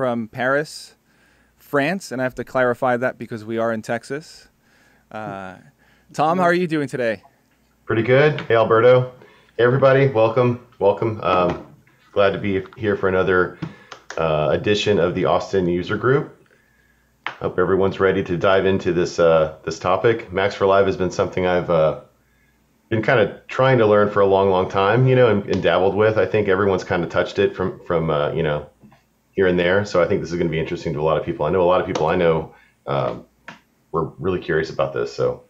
from Paris, France, and I have to clarify that because we are in Texas. Uh, Tom, how are you doing today? Pretty good. Hey, Alberto. Hey, everybody. Welcome. Welcome. Um, glad to be here for another uh, edition of the Austin User Group. Hope everyone's ready to dive into this uh, this topic. Max for Live has been something I've uh, been kind of trying to learn for a long, long time, you know, and, and dabbled with. I think everyone's kind of touched it from from uh, you know here and there. So I think this is going to be interesting to a lot of people. I know a lot of people I know um, were really curious about this. So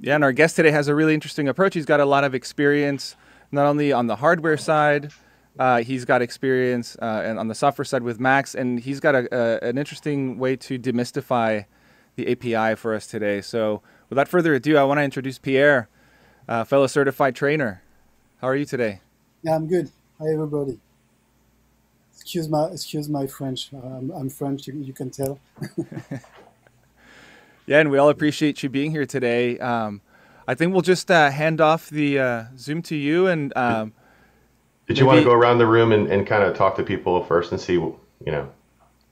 yeah, and our guest today has a really interesting approach. He's got a lot of experience, not only on the hardware side, uh, he's got experience uh, and on the software side with Max, and he's got a, a, an interesting way to demystify the API for us today. So, without further ado, I want to introduce Pierre, uh, fellow certified trainer. How are you today? Yeah, I'm good. Hi, everybody. Excuse my excuse my French. I'm, I'm French. You, you can tell. yeah, and we all appreciate you being here today. Um, I think we'll just uh, hand off the uh, Zoom to you and. Um, did you Maybe, want to go around the room and, and kind of talk to people first and see, you know,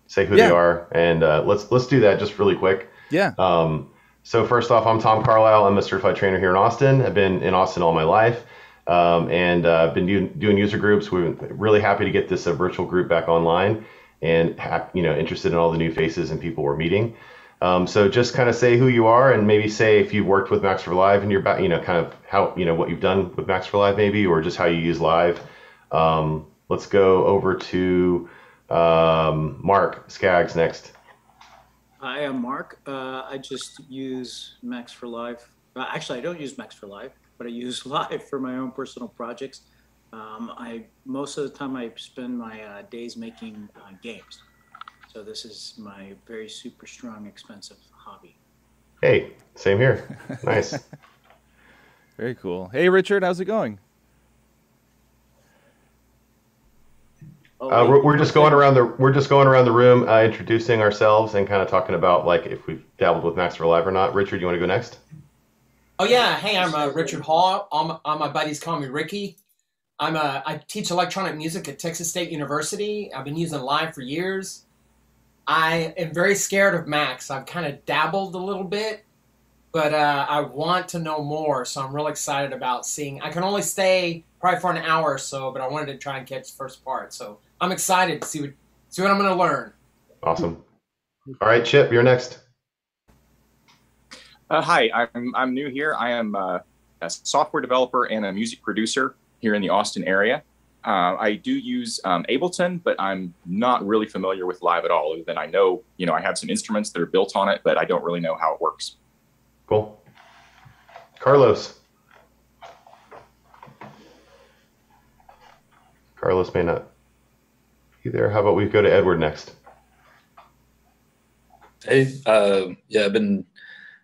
say who yeah. they are, and uh, let's let's do that just really quick. Yeah. Um, so first off, I'm Tom Carlile. I'm a certified trainer here in Austin. I've been in Austin all my life, um, and uh, been do, doing user groups. We're really happy to get this uh, virtual group back online, and ha- you know, interested in all the new faces and people we're meeting. Um, so just kind of say who you are, and maybe say if you've worked with Max for Live and you're about, you know, kind of how you know what you've done with Max for Live, maybe, or just how you use Live. Um, let's go over to um, Mark Skaggs next. Hi, I'm Mark. Uh, I just use Max for Live. Uh, actually, I don't use Max for Live, but I use Live for my own personal projects. Um, I most of the time I spend my uh, days making uh, games. So this is my very super strong, expensive hobby. Hey, same here. Nice. very cool. Hey, Richard, how's it going? Oh, uh, we're, we're just going around the we're just going around the room, uh, introducing ourselves and kind of talking about like if we've dabbled with Max for Live or not. Richard, you want to go next? Oh yeah, hey, I'm uh, Richard Hall. All my, all my buddies call me Ricky. I'm a uh, teach electronic music at Texas State University. I've been using Live for years. I am very scared of Max. I've kind of dabbled a little bit, but uh, I want to know more. So I'm real excited about seeing. I can only stay probably for an hour or so, but I wanted to try and catch the first part. So I'm excited to see what see what I'm going to learn. Awesome. All right, Chip, you're next. Uh, hi, I'm I'm new here. I am uh, a software developer and a music producer here in the Austin area. Uh, I do use um, Ableton, but I'm not really familiar with Live at all. Other than I know, you know, I have some instruments that are built on it, but I don't really know how it works. Cool. Carlos. Carlos may not be there. How about we go to Edward next? Hey, uh, yeah, I've been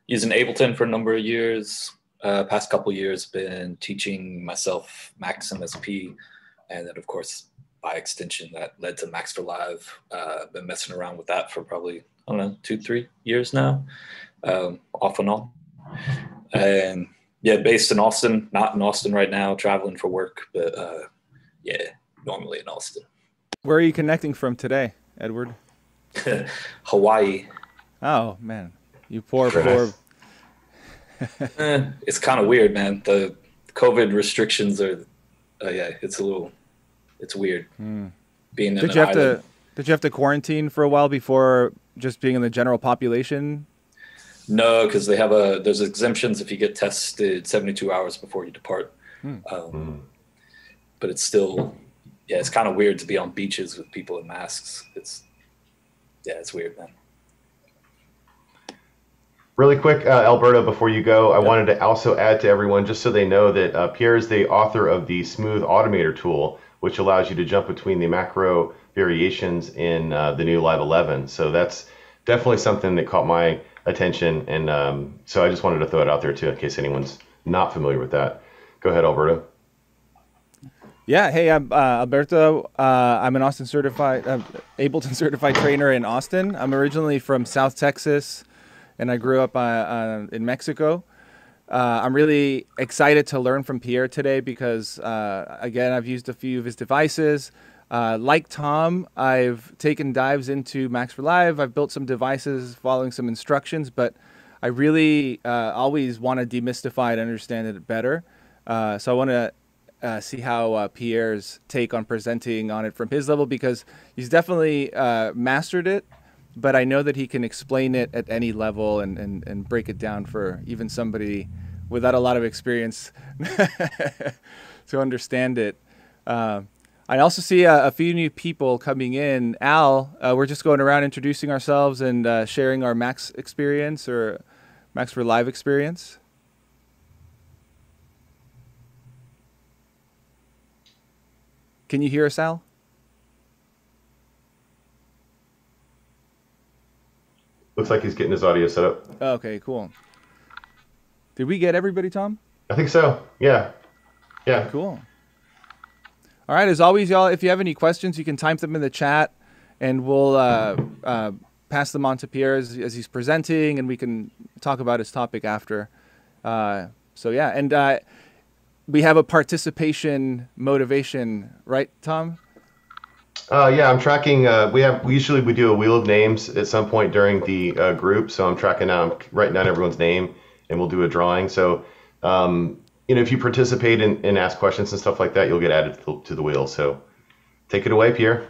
using Ableton for a number of years. Uh, past couple years, been teaching myself Max MSP, and then of course by extension that led to Max for Live. Uh, been messing around with that for probably I don't know two three years now, um, off and on. And yeah, based in Austin, not in Austin right now, traveling for work, but uh, yeah, normally in Austin. Where are you connecting from today, Edward? Hawaii. Oh man, you poor poor. eh, it's kind of weird, man. The COVID restrictions are, uh, yeah, it's a little, it's weird. Mm. Being did you have island. to did you have to quarantine for a while before just being in the general population? No, because they have a there's exemptions if you get tested 72 hours before you depart. Hmm. Um, mm. But it's still yeah, it's kind of weird to be on beaches with people in masks. It's yeah, it's weird, man. Really quick, uh, Alberto, before you go, I wanted to also add to everyone, just so they know that uh, Pierre is the author of the Smooth Automator tool, which allows you to jump between the macro variations in uh, the new Live 11. So that's definitely something that caught my attention, and um, so I just wanted to throw it out there too, in case anyone's not familiar with that. Go ahead, Alberto. Yeah, hey, I'm uh, Alberto. Uh, I'm an Austin certified, uh, Ableton certified trainer in Austin. I'm originally from South Texas, and I grew up uh, uh, in Mexico. Uh, I'm really excited to learn from Pierre today because, again, I've used a few of his devices. Uh, like Tom, I've taken dives into Max for Live. I've built some devices following some instructions, but I really uh, always want to demystify and understand it better. Uh, so I want to uh, see how uh, Pierre's take on presenting on it from his level because he's definitely uh, mastered it, but I know that he can explain it at any level and, and, and break it down for even somebody without a lot of experience to understand it. Uh, I also see a, a, few new people coming in. Al, uh, we're just going around introducing ourselves and uh, sharing our Max experience or Max for Live experience. Can you hear us, Al? Looks like he's getting his audio set up. Okay, cool. Did we get everybody, Tom? I think so. Yeah. Yeah. Cool. All right. As always, y'all, if you have any questions, you can type them in the chat, and we'll uh, uh, pass them on to Pierre as, as, he's presenting, and we can talk about his topic after. Uh, so yeah, and uh, we have a participation motivation, right, Tom? Uh, yeah, I'm tracking. Uh, we have usually we do a wheel of names at some point during the uh, group, so I'm tracking down, I'm writing down everyone's name, and we'll do a drawing. So, um, you know, if you participate and, and ask questions and stuff like that, you'll get added to the, to the wheel. So, take it away, Pierre.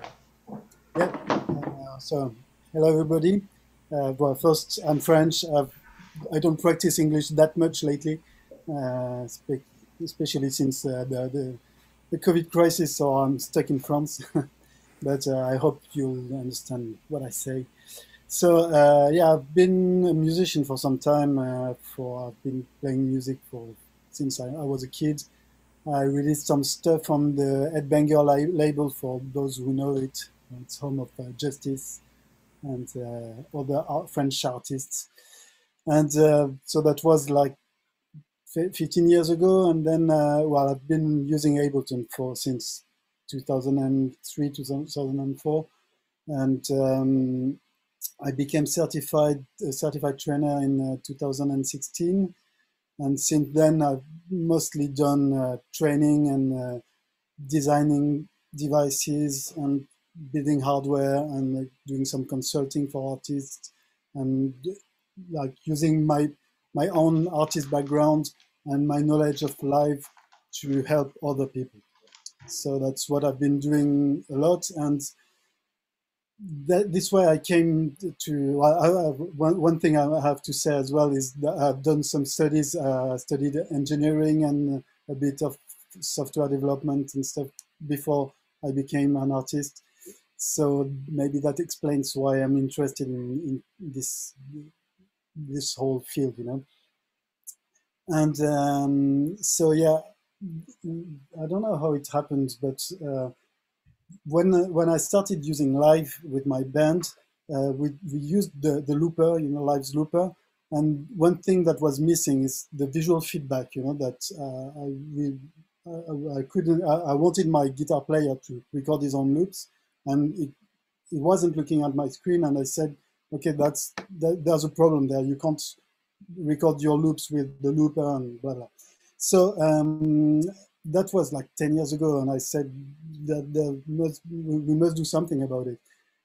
Yeah. Uh, so, hello everybody. Uh, well, first, I'm French. I've, I do not practice English that much lately. Uh, especially since the, the, the COVID crisis. So I'm stuck in France, but uh, I hope you'll understand what I say. So uh, yeah, I've been a musician for some time. Uh, for I've been playing music for since I, I, was a kid. I released some stuff on the Ed li- label for those who know it. It's home of uh, Justice and uh, other art, French artists. And so that was like 15 years ago, and then uh, well, I've been using Ableton for since 2003, 2004, and um, I became certified certified trainer in uh, 2016, and since then I've mostly done uh, training and uh, designing devices and building hardware and doing some consulting for artists and like using my my own artist background and my knowledge of life to help other people. So that's what I've been doing a lot. And that, this way I came to, I, one, one thing I have to say as well is that I've done some studies, uh, studied engineering and a bit of software development and stuff before I became an artist. So maybe that explains why I'm interested in, in this this whole field, you know. And um, so, yeah, I don't know how it happened, but uh, when when I started using Live with my band, uh, we, we used the, the looper, you know, Live's looper. And one thing that was missing is the visual feedback, you know, that uh, I, we, I, I couldn't, I, I, wanted my guitar player to record his own loops and it, it wasn't looking at my screen. And I said, okay, that's, that, there's a problem there. You can't record your loops with the looper and blah blah. So um, that was like 10 years ago, and I said that must, we must do something about it.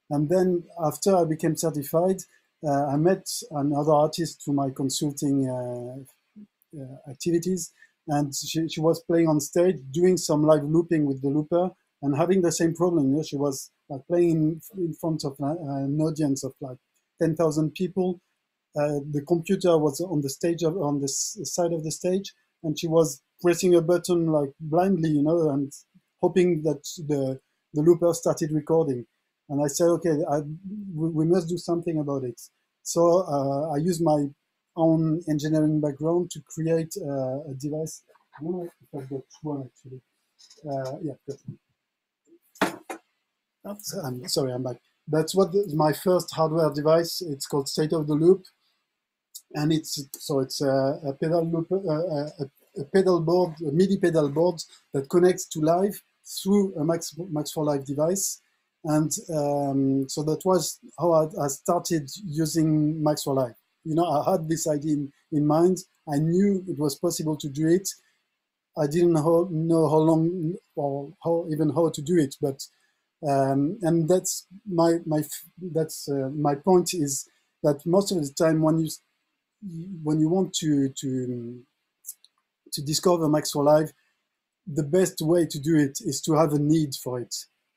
And then after I became certified, uh, I met another artist to my consulting uh, uh, activities, and she, she was playing on stage, doing some live looping with the looper, and having the same problem. You know, she was like playing in, front of uh, an audience of like 10,000 people, uh, the computer was on the stage of, on the side of the stage, and she was pressing a button like blindly, you know, and hoping that the the looper started recording. And I said, okay, I, we must do something about it. So uh, I used my own engineering background to create uh, a device. I don't know if I've got one actually. Uh, yeah, one. Oh, I'm sorry, I'm back. That's what the, my first hardware device. It's called State of the Loop and it's so it's a, a pedal loop, uh, a, a, pedal board, a MIDI pedal board that connects to live through a Max Max for Live device, and um, so that was how I, I, started using Max for Live. You know, I had this idea in, in mind. I knew it was possible to do it. I didn't know, know how long or how even how to do it, but Um, and that's my my that's uh, my point is that most of the time when you when you want to to to discover Max for Live, the best way to do it is to have a need for it.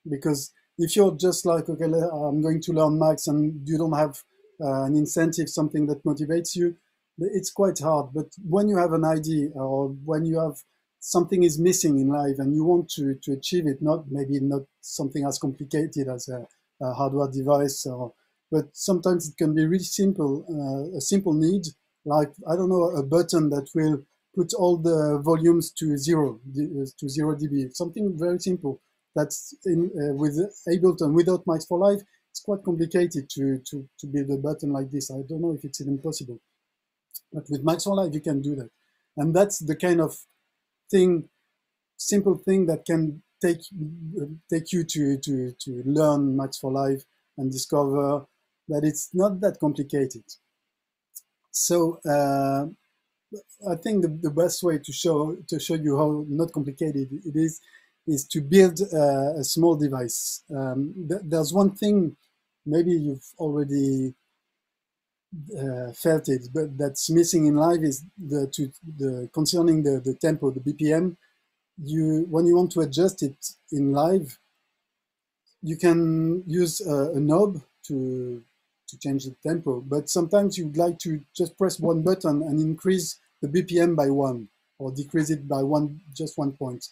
Because if you're just like, okay, I'm going to learn Max and you don't have uh, an incentive, something that motivates you, it's quite hard. But when you have an idea or when you have something is missing in life and you want to, to achieve it, not maybe not something as complicated as a, a hardware device, or, but sometimes it can be really simple, uh, a simple need, like, I don't know, a button that will put all the volumes to zero, to zero dB, something very simple. That's in, uh, with Ableton, without Max for Live, it's quite complicated to, to, to build a button like this. I don't know if it's even possible. But with Max for Live, you can do that. And that's the kind of thing, simple thing that can take take you to to to learn Max for Live and discover that it's not that complicated. So uh, I think the, the best way to show to show you how not complicated it is is to build a small device. Um, th there's one thing, maybe you've already uh, felt it, but that's missing in live is the to the concerning the the tempo, the BPM. You when you want to adjust it in live, you can use a, a knob to to change the tempo, but sometimes you'd like to just press one button and increase the BPM by one or decrease it by one just one point.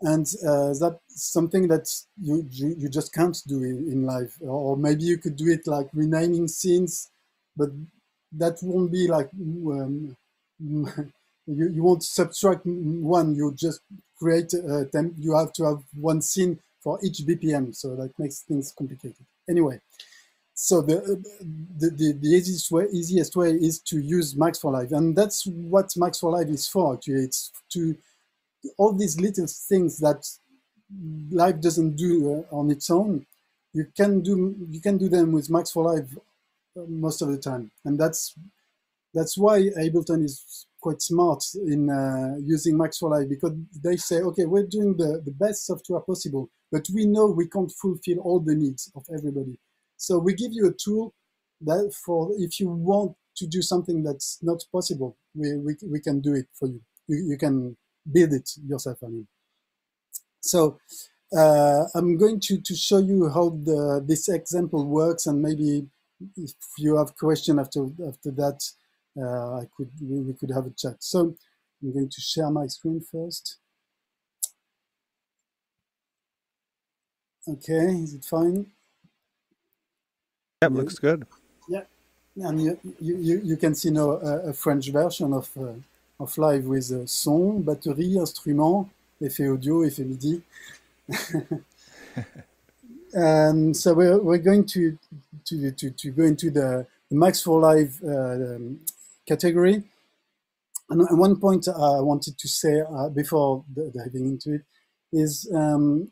And uh, that's something that you, you, just can't do in, in live, or maybe you could do it like renaming scenes but that won't be like um, you, you won't subtract one. You just create a temp you have to have one scene for each bpm so that makes things complicated. Anyway so the, the, the, the, easiest way easiest way is to use max for live and that's what max for live is for actually it's to all these little things that live doesn't do uh, on its own you can do you can do them with max for live most of the time. And that's that's why Ableton is quite smart in uh, using Max for Live because they say, okay, we're doing the, the best software possible, but we know we can't fulfill all the needs of everybody. So we give you a tool that for if you want to do something that's not possible, we, we, we can do it for you. you. You can build it yourself, I mean. So uh, I'm going to, to show you how the, this example works and maybe if you have question after after that, uh, I could we, we could have a chat. So I'm going to share my screen first. Okay, is it fine? Yeah, looks good. Yeah, and you you, you can see now a, a French version of uh, of live with uh, son, batterie, instrument, effet audio, effet MIDI. And so we're, we're going to, to, to, to go into the, the Max for Live uh, um, category. And one point I wanted to say uh, before diving into it is um,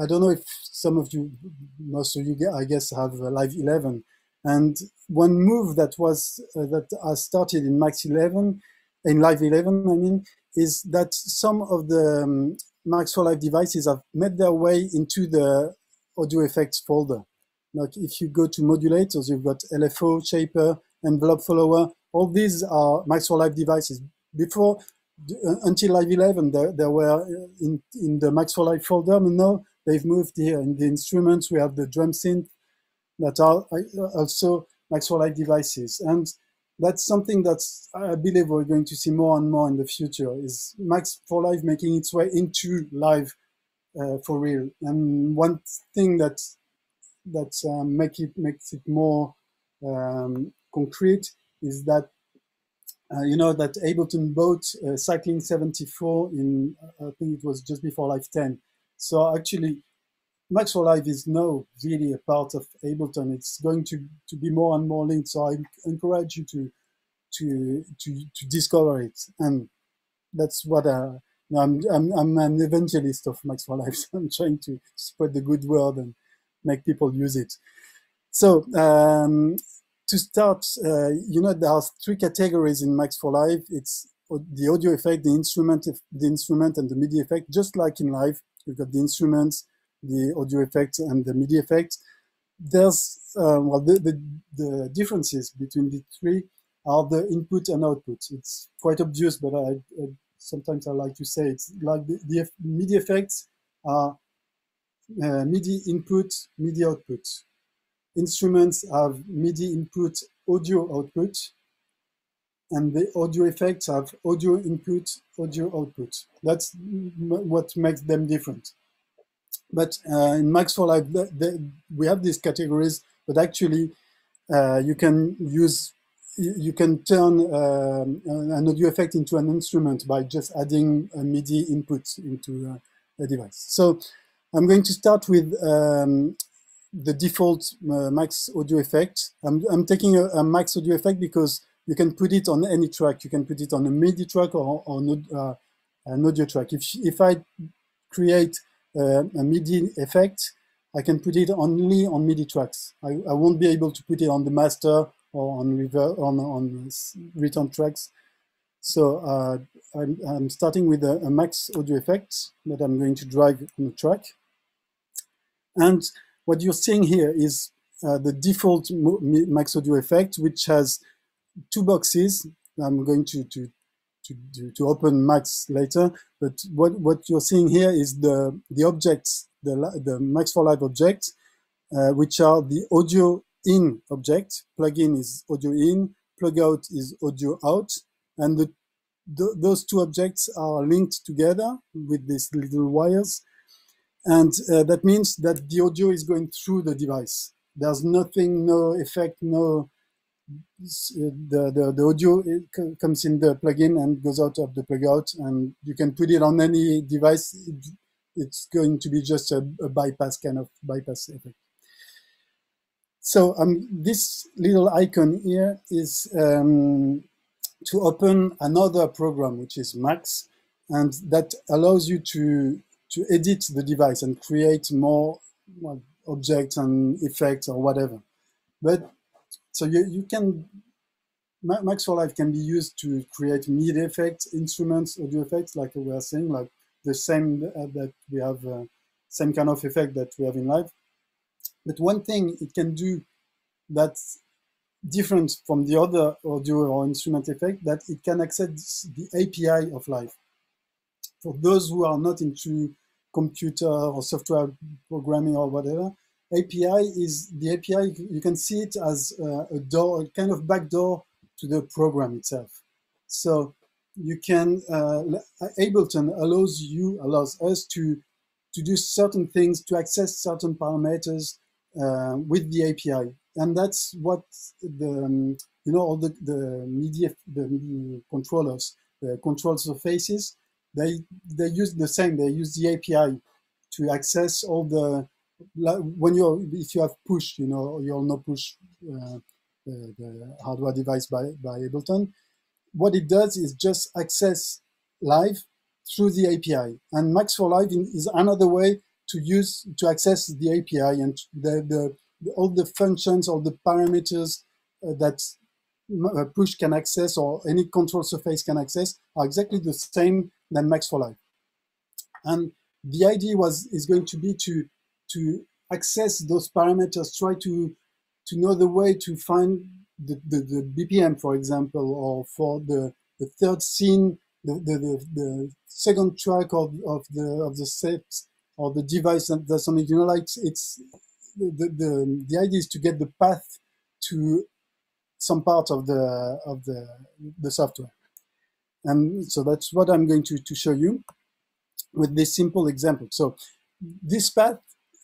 I don't know if some of you, most of you, I guess, have Live 11. And one move that was uh, that I started in Max 11, in Live 11, I mean, is that some of the um, Max for Live devices have made their way into the audio effects folder. Like if you go to modulators, you've got LFO, shaper, envelope follower. All these are Max for Live devices. Before, uh, until Live 11, there, were uh, in, in the Max for Live folder, but now they've moved here. In the instruments, we have the drum synth that are uh, also Max for Live devices. And that's something that I believe we're going to see more and more in the future is Max for Live making its way into live uh, for real. And one thing that that um, make it makes it more um, concrete is that uh, you know that Ableton bought uh, Cycling 74 in I think it was just before Live 10. So actually, Max for Live is now really a part of Ableton. It's going to to be more and more linked. So I encourage you to to to to discover it, and that's what. Uh, no, I'm, I'm, I'm an evangelist of Max for Live. So I'm trying to spread the good word and make people use it. So um, to start, uh, you know, there are three categories in Max for Live. It's the audio effect, the instrument, the instrument, and the MIDI effect. Just like in live, you've got the instruments, the audio effects and the MIDI effects. There's, uh, well, the, the, the, differences between the three are the input and output. It's quite obvious, but I, I sometimes I like to say it's like the, the MIDI effects are uh, MIDI input, MIDI output. Instruments have MIDI input, audio output, and the audio effects have audio input, audio output. That's what makes them different. But uh, in Max for Live, the, we have these categories, but actually uh, you can use, you can turn um, an audio effect into an instrument by just adding a MIDI input into uh, a device. So I'm going to start with um, the default uh, max audio effect. I'm, I'm taking a, a, max audio effect because you can put it on any track. You can put it on a MIDI track or uh, an audio track. If, if I create uh, a MIDI effect, I can put it only on MIDI tracks. I, I won't be able to put it on the master or on, reverb, on, on return tracks. So uh, I'm, I'm, starting with a, a, max audio effect that I'm going to drag on the track. And what you're seeing here is uh, the default max audio effect, which has two boxes. I'm going to, to, to, to, open max later, but what, what you're seeing here is the, the objects, the, the max for live objects, uh, which are the audio in object. Plugin is audio in, plug out is audio out, and the, the, those two objects are linked together with these little wires. And uh, that means that the audio is going through the device. There's nothing, no effect, no, the, the, the audio comes in the plugin and goes out of the plug out and you can put it on any device. It, it's going to be just a, a, bypass kind of bypass effect. So um, this little icon here is um, to open another program, which is Max, and that allows you to to edit the device and create more well, objects and effects or whatever. But so you, you can, Max for Live can be used to create MIDI effects, instruments, audio effects, like we are saying, like the same uh, that we have, uh, same kind of effect that we have in live. But one thing it can do that's different from the other audio or instrument effect, that it can access the API of live. For those who are not into computer or software programming or whatever, API is the API, you can see it as a door, a kind of back door to the program itself. So you can, uh, Ableton allows you, allows us to, to do certain things, to access certain parameters uh, with the API. And that's what the, um, you know, all the, the media, the media controllers, the control surfaces, they, they use the same, they use the API to access all the when you're if you have push, you know, you'll not push uh, the, the, hardware device by by Ableton. What it does is just access live through the API, and Max for Live is another way to use to access the API and the the, the all the functions, all the parameters uh, that uh, push can access or any control surface can access are exactly the same than Max for Live. And the idea was is going to be to to access those parameters, try to to know the way to find the, the, the BPM, for example, or for the, the third scene, the, the, the, the second track of, of the of the set or the device that, that's on it. You know, like it's the, the the idea is to get the path to some part of the of the the software. And so that's what I'm going to, to show you with this simple example. So this path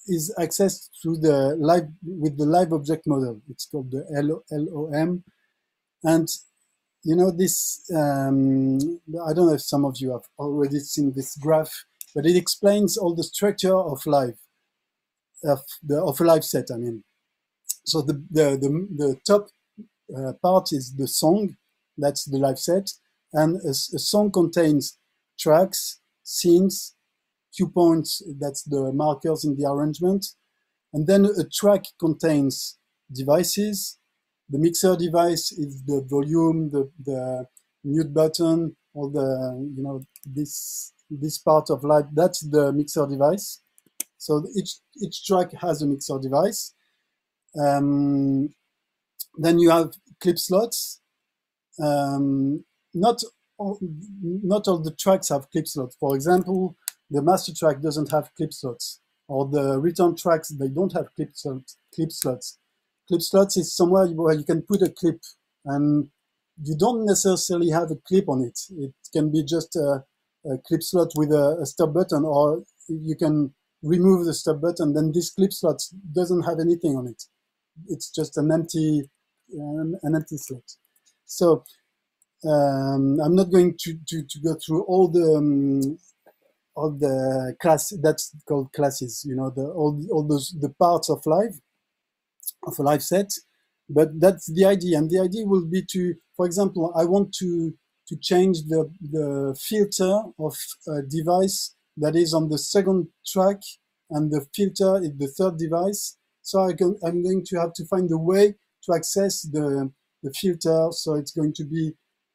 is accessed through the live with the live object model. It's called the LOM, and you know this. Um, I don't know if some of you have already seen this graph, but it explains all the structure of live, of the of a live set. I mean, so the the the, the top uh, part is the song, that's the live set, and a, a song contains tracks, scenes, cue points, that's the markers in the arrangement. And then a track contains devices. The mixer device is the volume, the, the mute button, all the, you know, this, this part of light, that's the mixer device. So each, each track has a mixer device. Um, then you have clip slots. Um, not, all, not all the tracks have clip slots. For example, the master track doesn't have clip slots, or the return tracks, they don't have clip slots. Clip slots, clip slots is somewhere where you can put a clip, and you don't necessarily have a clip on it. It can be just a, a clip slot with a, a stop button, or you can remove the stop button, then this clip slot doesn't have anything on it. It's just an empty, um, an empty slot. So um, I'm not going to, to, to, go through all the um, all the class that's called classes. You know, the all all those the parts of life of a live set. But that's the idea, and the idea will be to, for example, I want to to change the the filter of a device that is on the second track and the filter is the third device. So I can, I'm going to have to find a way to access the, the filter. So it's going to be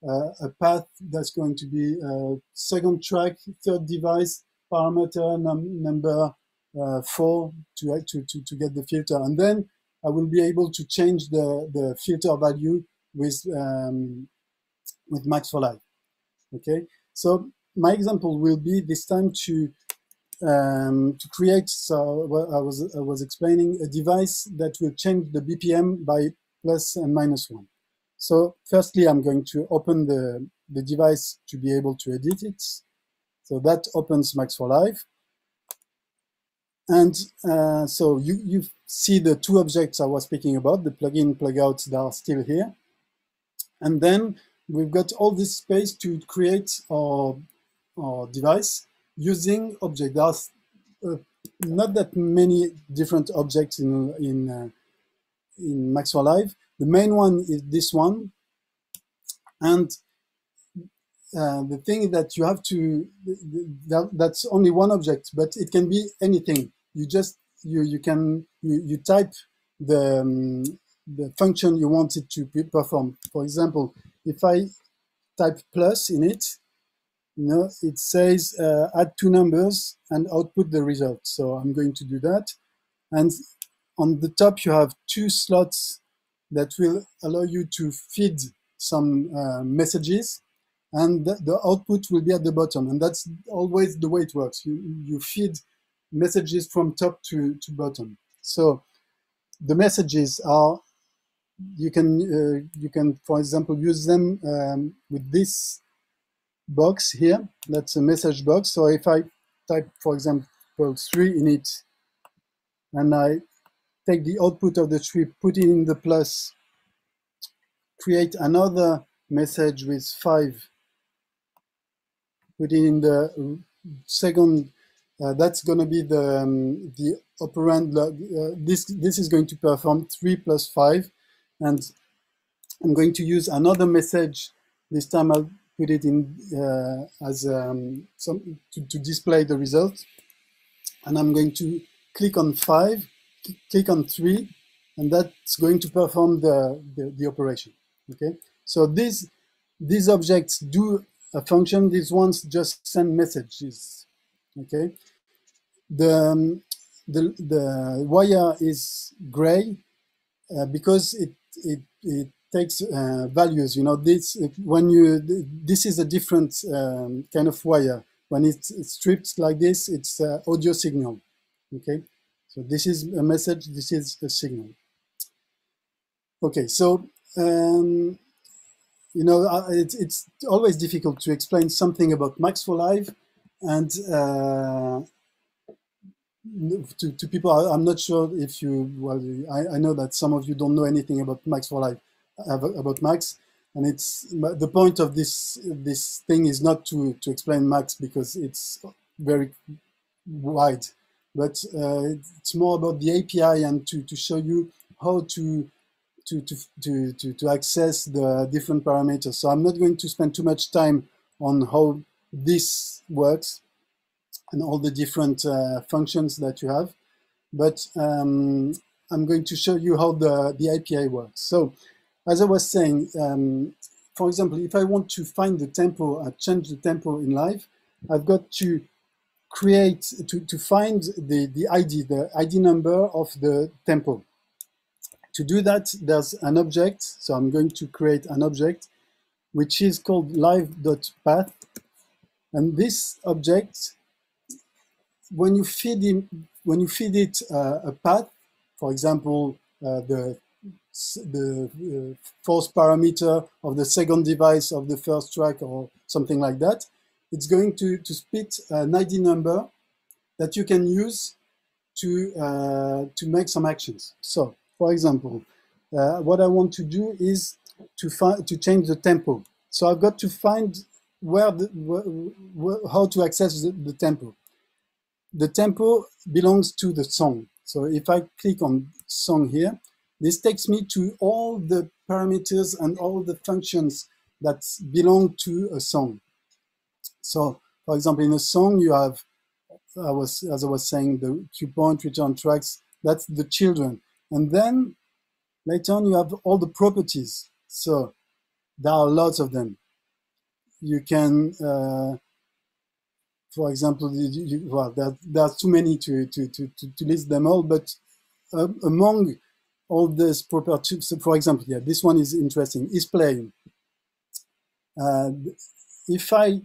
a path that's going to be uh, second track, third device, parameter num number uh, four to, to, to, to get the filter. And then I will be able to change the, the filter value with, um, with Max for Live. Okay, so my example will be this time to um, to create, so I was, I was explaining, a device that will change the BPM by plus and minus one. So firstly, I'm going to open the, the device to be able to edit it. So that opens Max for Live. And uh, so you, you see the two objects I was speaking about, the plugin, plugouts that are still here. And then we've got all this space to create our or device using object. There's uh, not that many different objects in in uh, in Max for Live. The main one is this one, and uh, the thing is that you have to that, that's only one object, but it can be anything. You just you you can you, you type the um, the function you want it to perform. For example, if I type plus in it, you know, it says uh, add two numbers and output the result. So I'm going to do that. And on the top, you have two slots that will allow you to feed some uh, messages and the, the, output will be at the bottom. And that's always the way it works. You, you feed messages from top to, to bottom. So the messages are, you can, uh, you can, for example, use them um, with this box here. That's a message box. So if I type, for example, three in it, and I take the output of the tree, put it in the plus, create another message with five, put it in the second, uh, that's going to be the, um, the operand, uh, this, this is going to perform three plus five, and I'm going to use another message, this time I'll put it in uh, as um, some to, to, display the result. And I'm going to click on five, click on three, and that's going to perform the, the, the operation. Okay, so these these objects do a function. These ones just send messages. Okay, the um, the the wire is gray uh, because it it it takes uh, values. You know, this when you this is a different um, kind of wire. When it's, it's stripped like this, it's uh, audio signal. Okay, so this is a message. This is a signal. Okay, so um, you know, uh, it's it's always difficult to explain something about Max for Live, and uh, to, to people, I'm not sure if you, well, I, I know that some of you don't know anything about Max for Live about Max. And it's the point of this this thing is not to to explain Max because it's very wide, but uh, it's more about the API and to to show you how to to, to, to, to, access the different parameters. So I'm not going to spend too much time on how this works and all the different uh, functions that you have, but um, I'm going to show you how the, the API works. So as I was saying, um, for example, if I want to find the tempo, uh, change the tempo in live, I've got to create, to, to find the, the ID, the ID number of the tempo. To do that, there's an object. So I'm going to create an object which is called live.path. And this object, when you feed in, when you feed it uh, a path, for example, uh, the the uh, force parameter of the second device of the first track or something like that, it's going to, to spit an ID number that you can use to, uh, to make some actions. So, for example, uh, what I want to do is to, find, to change the tempo. So I've got to find where the, how to access the, the tempo. The tempo belongs to the song. So if I click on song here, this takes me to all the parameters and all the functions that belong to a song. So, for example, in a song, you have, I was, as I was saying, the cue point, return tracks, that's the children. And then later on, you have all the properties. So there are lots of them. You can, uh, for example, you, well, there, there, are too many to, to, to, to, list them all, but uh, among all these properties, so for example, yeah, this one is interesting, is playing. Uh, if I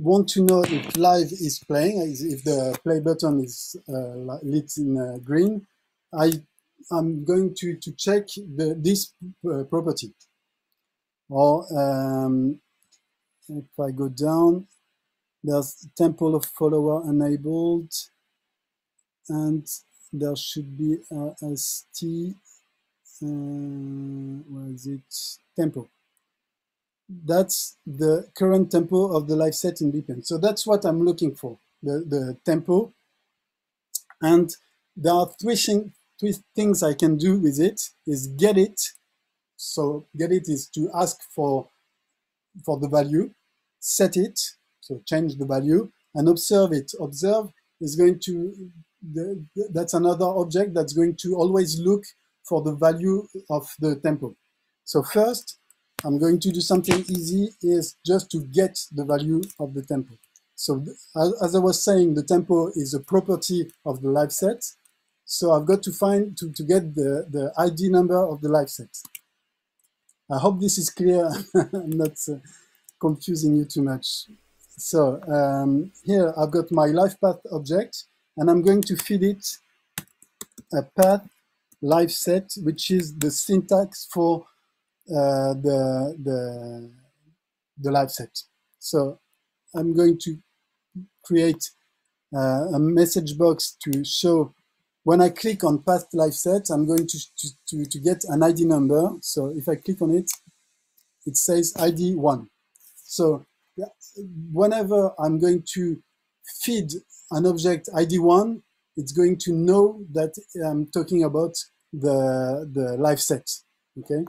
want to know if live is playing, if the play button is uh, lit in uh, green, I am going to, to check the, this uh, property. Or um, if I go down, there's tempo of follower enabled, and there should be a, a ST, uh, where is it, tempo. That's the current tempo of the live set in. So that's what I'm looking for, the, the tempo. And there are three, thing, three things I can do with it, is get it. So get it is to ask for, for the value, set it, so change the value, and observe it. Observe is going to the, that's another object that's going to always look for the value of the tempo. So first, I'm going to do something easy is just to get the value of the tempo. So as I was saying, the tempo is a property of the live set. So I've got to find, to, to get the, the ID number of the live set. I hope this is clear. I'm not uh, confusing you too much. So um, here I've got my live path object and I'm going to feed it a path live set, which is the syntax for uh, the, the, the live set. So I'm going to create uh, a message box to show when I click on path live set, I'm going to, to, to, to get an ID number. So if I click on it, it says ID one. So whenever I'm going to feed an object ID1, it's going to know that I'm talking about the, the live set, okay?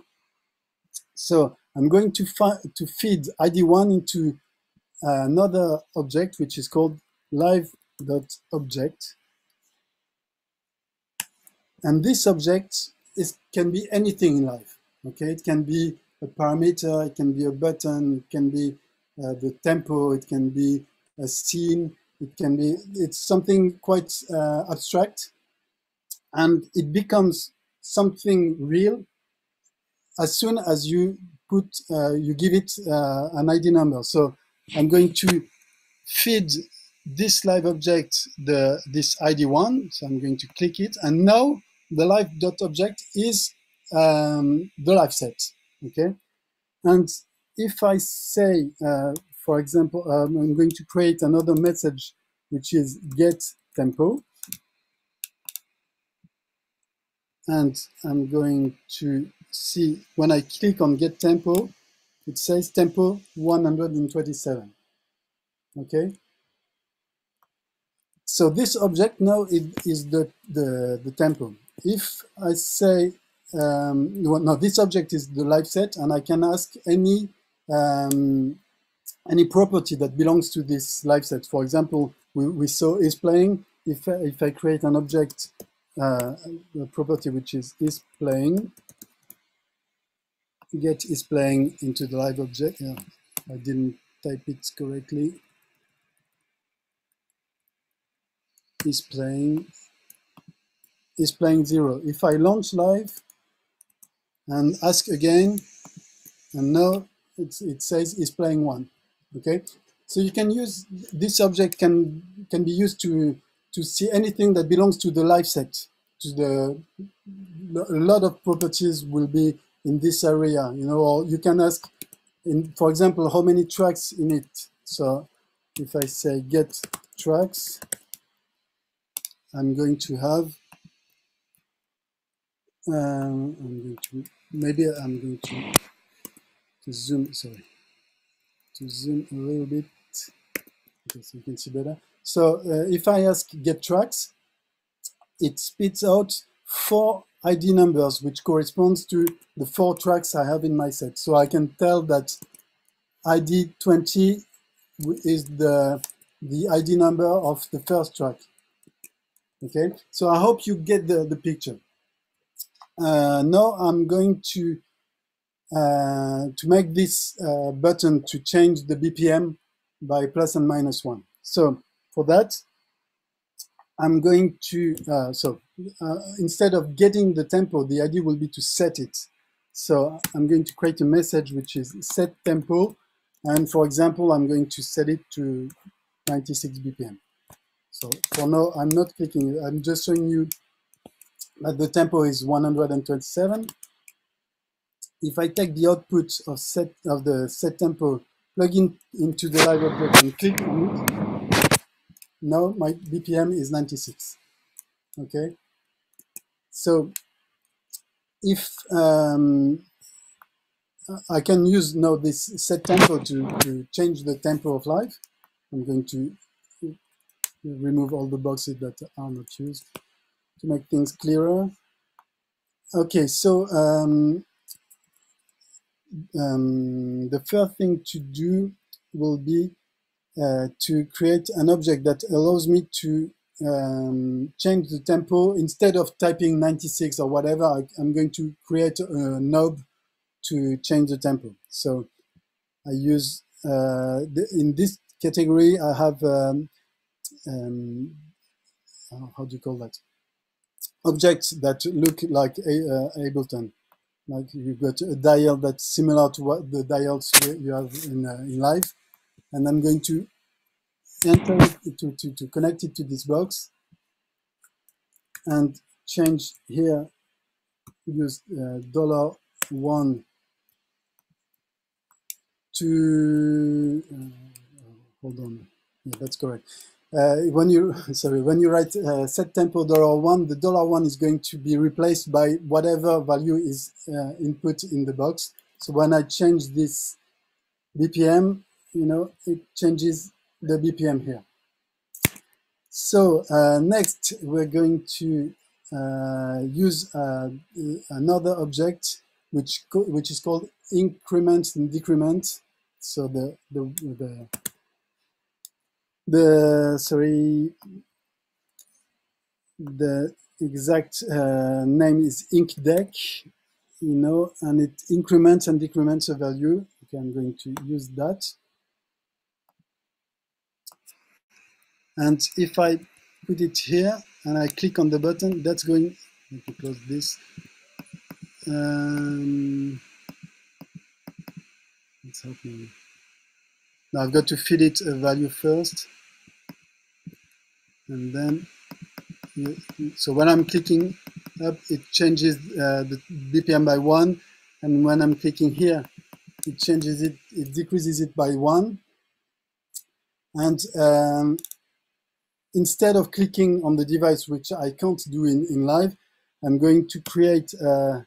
So I'm going to, to feed ID1 into another object, which is called live.object. And this object is, can be anything in live, okay? It can be a parameter, it can be a button, it can be uh, the tempo, it can be a scene, it can be, it's something quite uh, abstract and it becomes something real as soon as you put, uh, you give it uh, an ID number. So I'm going to feed this live object the this ID one. So I'm going to click it and now the live dot object is um, the live set. Okay. And if I say, uh, for example, um, I'm going to create another message, which is get tempo. And I'm going to see when I click on get tempo, it says tempo 127. Okay. So this object now is, is the, the, the tempo. If I say, um, no, this object is the live set and I can ask any um, any property that belongs to this live set. For example, we, we saw is playing. If, if I create an object, uh, property which is is playing, get is playing into the live object. Yeah, I didn't type it correctly. is playing is playing zero. If I launch live and ask again, and now it says is playing one. Okay, so you can use this object can can be used to to see anything that belongs to the live set. To the a lot of properties will be in this area, you know, or you can ask, in, for example, how many tracks in it. So if I say get tracks, I'm going to have, um, I'm going to, maybe I'm going to, to zoom, sorry, to zoom a little bit, okay, so you can see better. So uh, if I ask get tracks, it spits out four ID numbers, which corresponds to the four tracks I have in my set. So I can tell that ID 20 is the, the ID number of the first track. Okay, so I hope you get the, the picture. Uh, now I'm going to uh, to make this uh, button to change the BPM by plus and minus one. So for that, I'm going to, uh, so uh, instead of getting the tempo, the idea will be to set it. So I'm going to create a message which is set tempo. And for example, I'm going to set it to 96 BPM. So for now, I'm not clicking. I'm just showing you that the tempo is 127. If I take the output of set of the set tempo, plug in into the live object and click on it, now my BPM is 96. Okay. So if um, I can use now this set tempo to, to change the tempo of life, I'm going to remove all the boxes that are not used to make things clearer. Okay, so um, um, the first thing to do will be to create an object that allows me to um, change the tempo instead of typing 96 or whatever I, am going to create a knob to change the tempo. So I use uh, the, in this category I have um, um, how do you call that? Objects that look like a, uh, Ableton. Like you've got a dial that's similar to what the dials you have in, uh, in live and I'm going to enter it to, to, to connect it to this box and change here use uh, dollar one to uh, hold on. Yeah, that's correct. Uh, when you sorry when you write uh, set tempo dollar one the dollar one is going to be replaced by whatever value is uh, input in the box. So when I change this BPM you know, it changes the BPM here. So uh, next, we're going to uh, use uh, another object which which is called increment and decrement. So the the the, the sorry the exact uh, name is incdec, you know, and it increments and decrements a value. Okay, I'm going to use that. And if I put it here and I click on the button, that's going, let me close this. Um, what's happening? Now I've got to feed it a value first. And then, so when I'm clicking up, it changes uh, the BPM by one. And when I'm clicking here, it changes it, it decreases it by one. And um, instead of clicking on the device, which I can't do in, in live, I'm going to create a,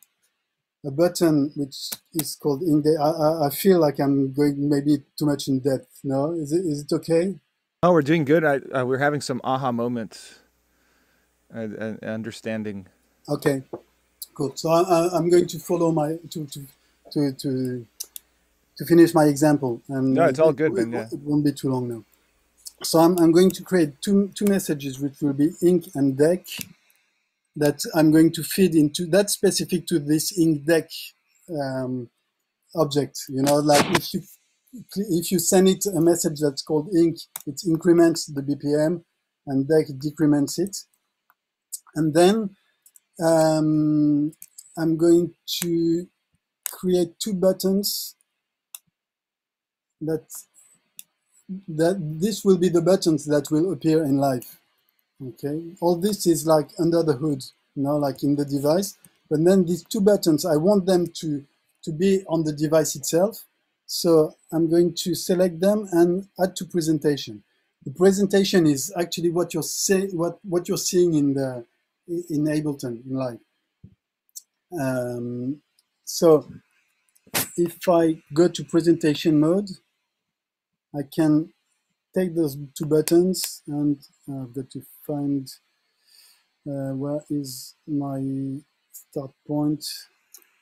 a button which is called in the, I, I, feel like I'm going maybe too much in depth. No, is it, is it okay? Oh, we're doing good. I, uh, we're having some aha moments and, and understanding. Okay, cool. So I, am going to follow my, to, to, to, to, to finish my example. And no, it's all good, it, man. Yeah. It won't be too long now. So I'm, I'm going to create two, two messages, which will be inc and dec, that I'm going to feed into, that's specific to this incdec um, object. You know, like if you if you send it a message that's called inc, it increments the BPM. and DEC decrements it. And then um, I'm going to create two buttons that that this will be the buttons that will appear in live. Okay, all this is like under the hood, you know, like in the device. But then these two buttons, I want them to to be on the device itself. So I'm going to select them and add to presentation. The presentation is actually what you're say, what what you're seeing in the in Ableton in live. Um, so if I go to presentation mode, I can take those two buttons and I've got to find uh, where is my start point.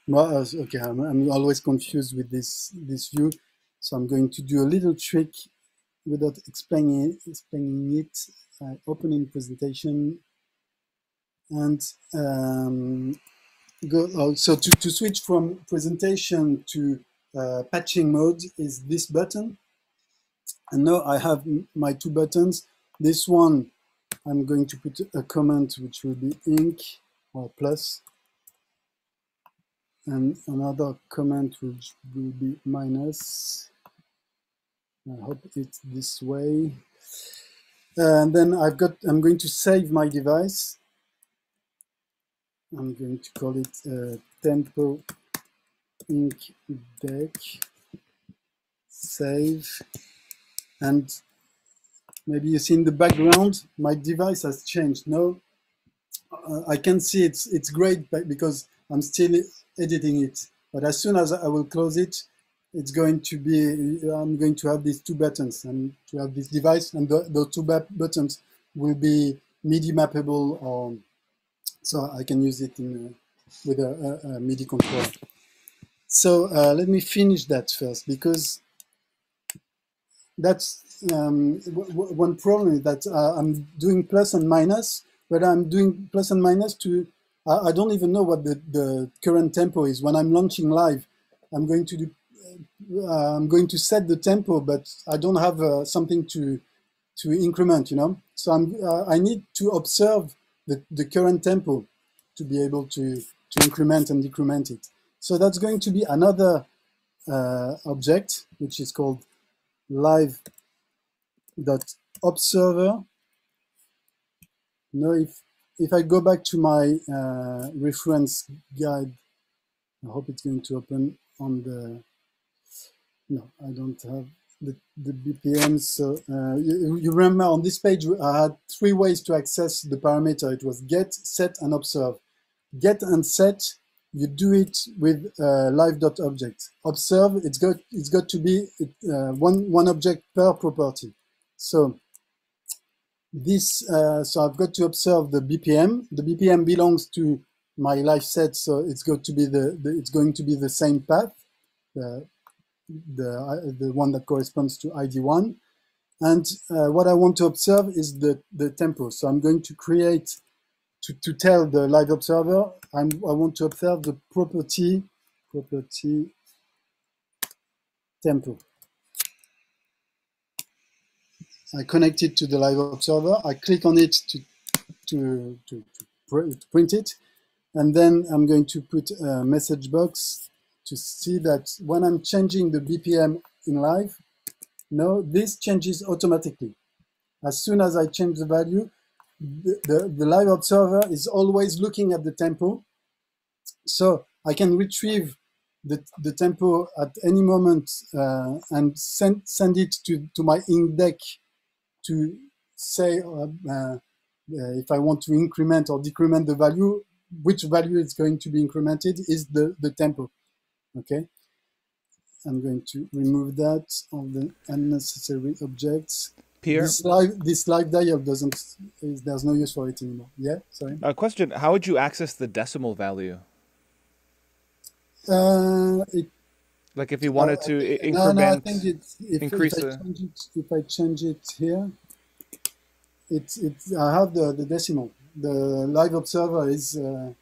Well, uh, okay, I'm, I'm, always confused with this this view, so I'm going to do a little trick without explaining it. Explaining it, uh, opening presentation, and um, go. Oh, so to, to switch from presentation to uh, patching mode is this button. And now I have my two buttons. This one, I'm going to put a comment which will be ink or plus, and another comment which will be minus. I hope it's this way. And then I've got, I'm going to save my device. I'm going to call it uh, tempo ink deck save and maybe you see in the background my device has changed. No uh, I can see it's it's great because I'm still editing it. But as soon as I will close it it's going to be I'm going to have these two buttons. And to have this device and the, those two buttons will be MIDI mappable or so I can use it in, with a, a, a MIDI controller. So uh, let me finish that first because that's um, one problem is that uh, I'm doing plus and minus, but I'm doing plus and minus to, uh, I don't even know what the, the current tempo is. When I'm launching live, I'm going to do, uh, I'm going to set the tempo, but I don't have uh, something to, to increment, you know? So I'm, uh, I need to observe the, the current tempo to be able to, to increment and decrement it. So that's going to be another uh, object, which is called live.observer. Now, if, if I go back to my uh, reference guide, I hope it's going to open on the, no, I don't have the, the BPM. So uh, you, you, remember on this page, I had three ways to access the parameter. It was get, set, and observe. Get and set, you do it with uh, live.object. Observe, it's got, it's got to be uh, one, one object per property. So this, uh, so I've got to observe the BPM. The BPM belongs to my live set, so it's going to be the, the it's going to be the same path the, uh, the one that corresponds to ID1. And uh, what I want to observe is the, the tempo. So I'm going to create, to, to tell the live observer, I'm, I want to observe the property, property tempo. I connect it to the live observer. I click on it to, to, to, to print it. And then I'm going to put a message box to see that when I'm changing the BPM in live, no, this changes automatically. As soon as I change the value, the, the, live observer is always looking at the tempo. So I can retrieve the, the tempo at any moment uh, and send, send it to, to my incdec to say uh, uh, if I want to increment or decrement the value, which value is going to be incremented is the, the tempo. Okay. I'm going to remove that of the unnecessary objects. Pierre, this live this live dial doesn't is, there's no use for it anymore. Yeah, sorry. A question: How would you access the decimal value? Uh, it, like if you wanted uh, to increment, no, no, I think it, if, increase if I, change it, if I change it here, it's it. I have the the decimal. The live observer is. Uh,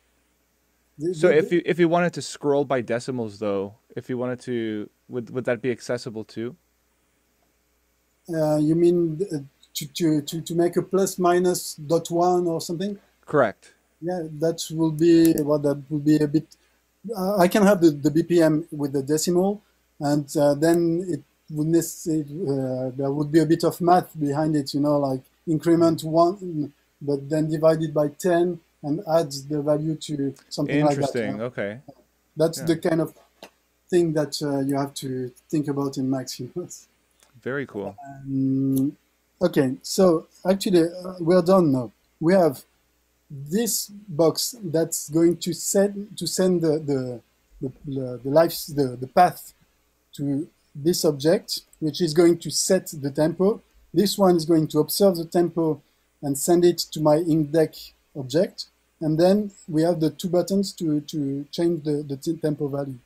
so if you if you wanted to scroll by decimals, though, if you wanted to, would would that be accessible too? Uh, you mean uh, to, to, to, to make a plus minus dot one or something? Correct. Yeah, that will be well. That will be a bit. Uh, I can have the, the BPM with the decimal, and uh, then it would uh, there would be a bit of math behind it. You know, like increment one, but then divided by ten and adds the value to something like that. Interesting. Okay. That's Yeah. the kind of thing that uh, you have to think about in Max. Very cool. Um, okay, so actually uh, we're done now. We have this box that's going to send to send the the the, the, the life the, the path to this object, which is going to set the tempo. This one is going to observe the tempo and send it to my incdec object. And then we have the two buttons to, to change the, the tempo value.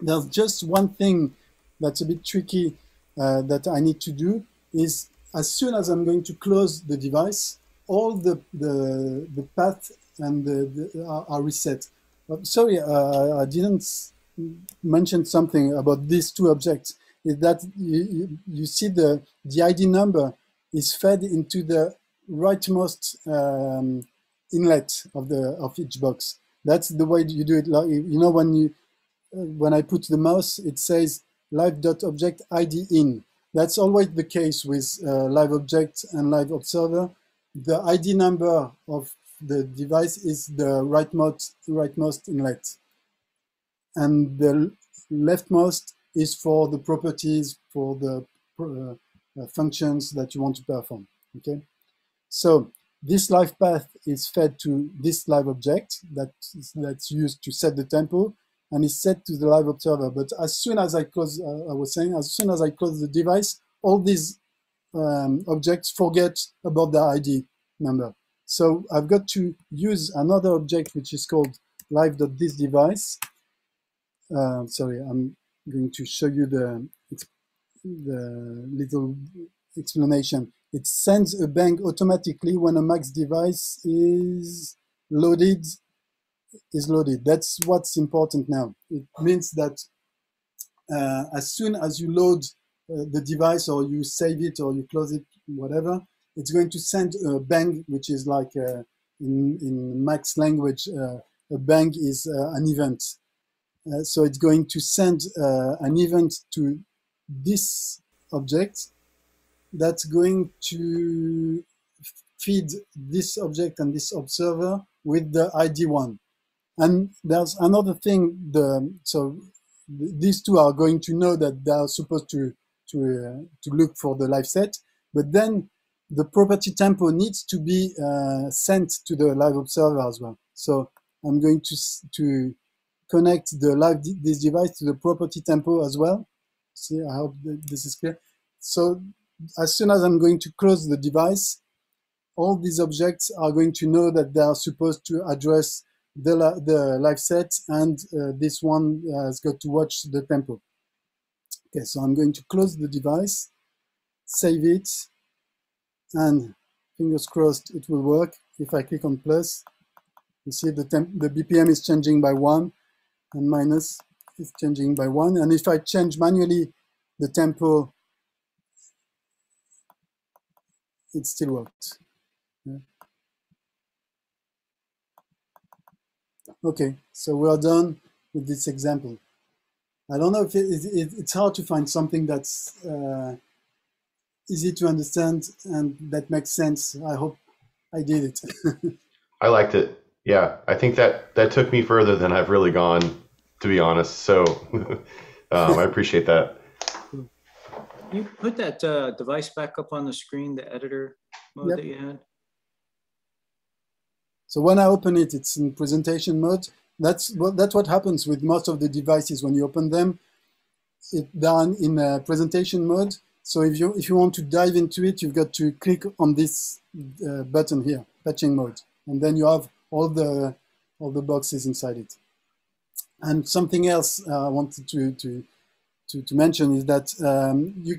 There's just one thing that's a bit tricky uh, that I need to do is as soon as I'm going to close the device, all the the, the path and the, the are, reset. Uh, sorry, uh, I didn't mention something about these two objects. Is that you, you, you see the the ID number is fed into the rightmost um, inlet of the of each box. That's the way you do it. Like, you know when you uh, when I put the mouse, it says live.object ID in. That's always the case with uh, live object and live observer. The ID number of the device is the rightmost, rightmost inlet. And the leftmost is for the properties, for the uh, uh, functions that you want to perform. Okay. So this live path is fed to this live object that that's used to set the tempo and is set to the live observer. But as soon as I close, uh, I was saying, as soon as I close the device, all these um, objects forget about the ID number. So I've got to use another object which is called live.thisDevice. Uh, sorry, I'm going to show you the, the little explanation. It sends a bang automatically when a Max device is loaded is loaded. That's what's important now. It means that uh, as soon as you load uh, the device or you save it or you close it, whatever, it's going to send a bang, which is like uh, in, in Max language, uh, a bang is uh, an event. Uh, so it's going to send an event to this object that's going to feed this object and this observer with the ID one. And there's another thing. The so these two are going to know that they are supposed to to uh, to look for the live set, but then the property tempo needs to be uh, sent to the live observer as well. So I'm going to to connect the live this device to the property tempo as well. See, I hope this is clear. So as soon as I'm going to close the device, all these objects are going to know that they are supposed to address the, the live set and uh, this one has got to watch the tempo. Okay, so I'm going to close the device, save it, and fingers crossed it will work. If I click on plus, you see the, temp the BPM is changing by one and minus is changing by one. And if I change manually the tempo, it still worked. Okay, so we are done with this example. I don't know if it, it, it's hard to find something that's uh, easy to understand and that makes sense. I hope I did it. I liked it. Yeah, I think that that took me further than I've really gone, to be honest. So um, I appreciate that. You put that uh, device back up on the screen, the editor mode Yep. that you had. So when I open it, it's in presentation mode. That's what that's what happens with most of the devices when you open them. It done in uh, presentation mode. So if you if you want to dive into it, you've got to click on this uh, button here, patching mode, and then you have all the all the boxes inside it. And something else uh, I wanted to to to, to mention is that um, you,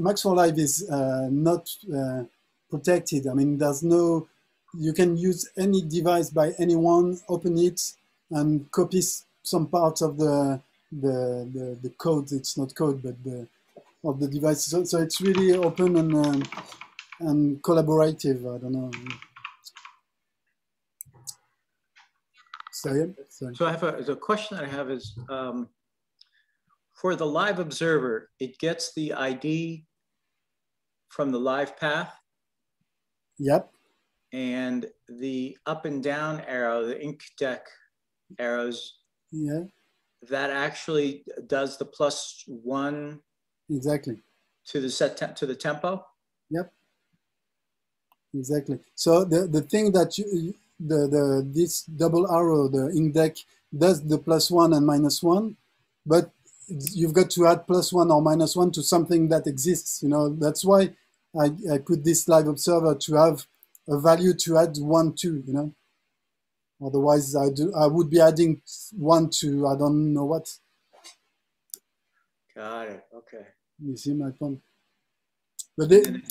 Max for Live is uh, not uh, protected. I mean, there's no you can use any device by anyone, open it, and copy some parts of the the, the, the code. It's not code, but the of the device. So, so it's really open and um, and collaborative. I don't know. So. Sorry. So I have a, the question that I have is um, for the live observer, it gets the ID from the live path Yep. And the up and down arrow, the ink deck arrows, Yeah. that actually does the plus one Exactly. to the set to the tempo. Yep. Exactly. So the, the thing that you, the, the this double arrow, the incdec does the plus one and minus one, but you've got to add plus one or minus one to something that exists. You know, that's why I, I put this live observer to have a value to add one to, you know. Otherwise I do I would be adding one to I don't know what. Got it. Okay. You see my point. But they, it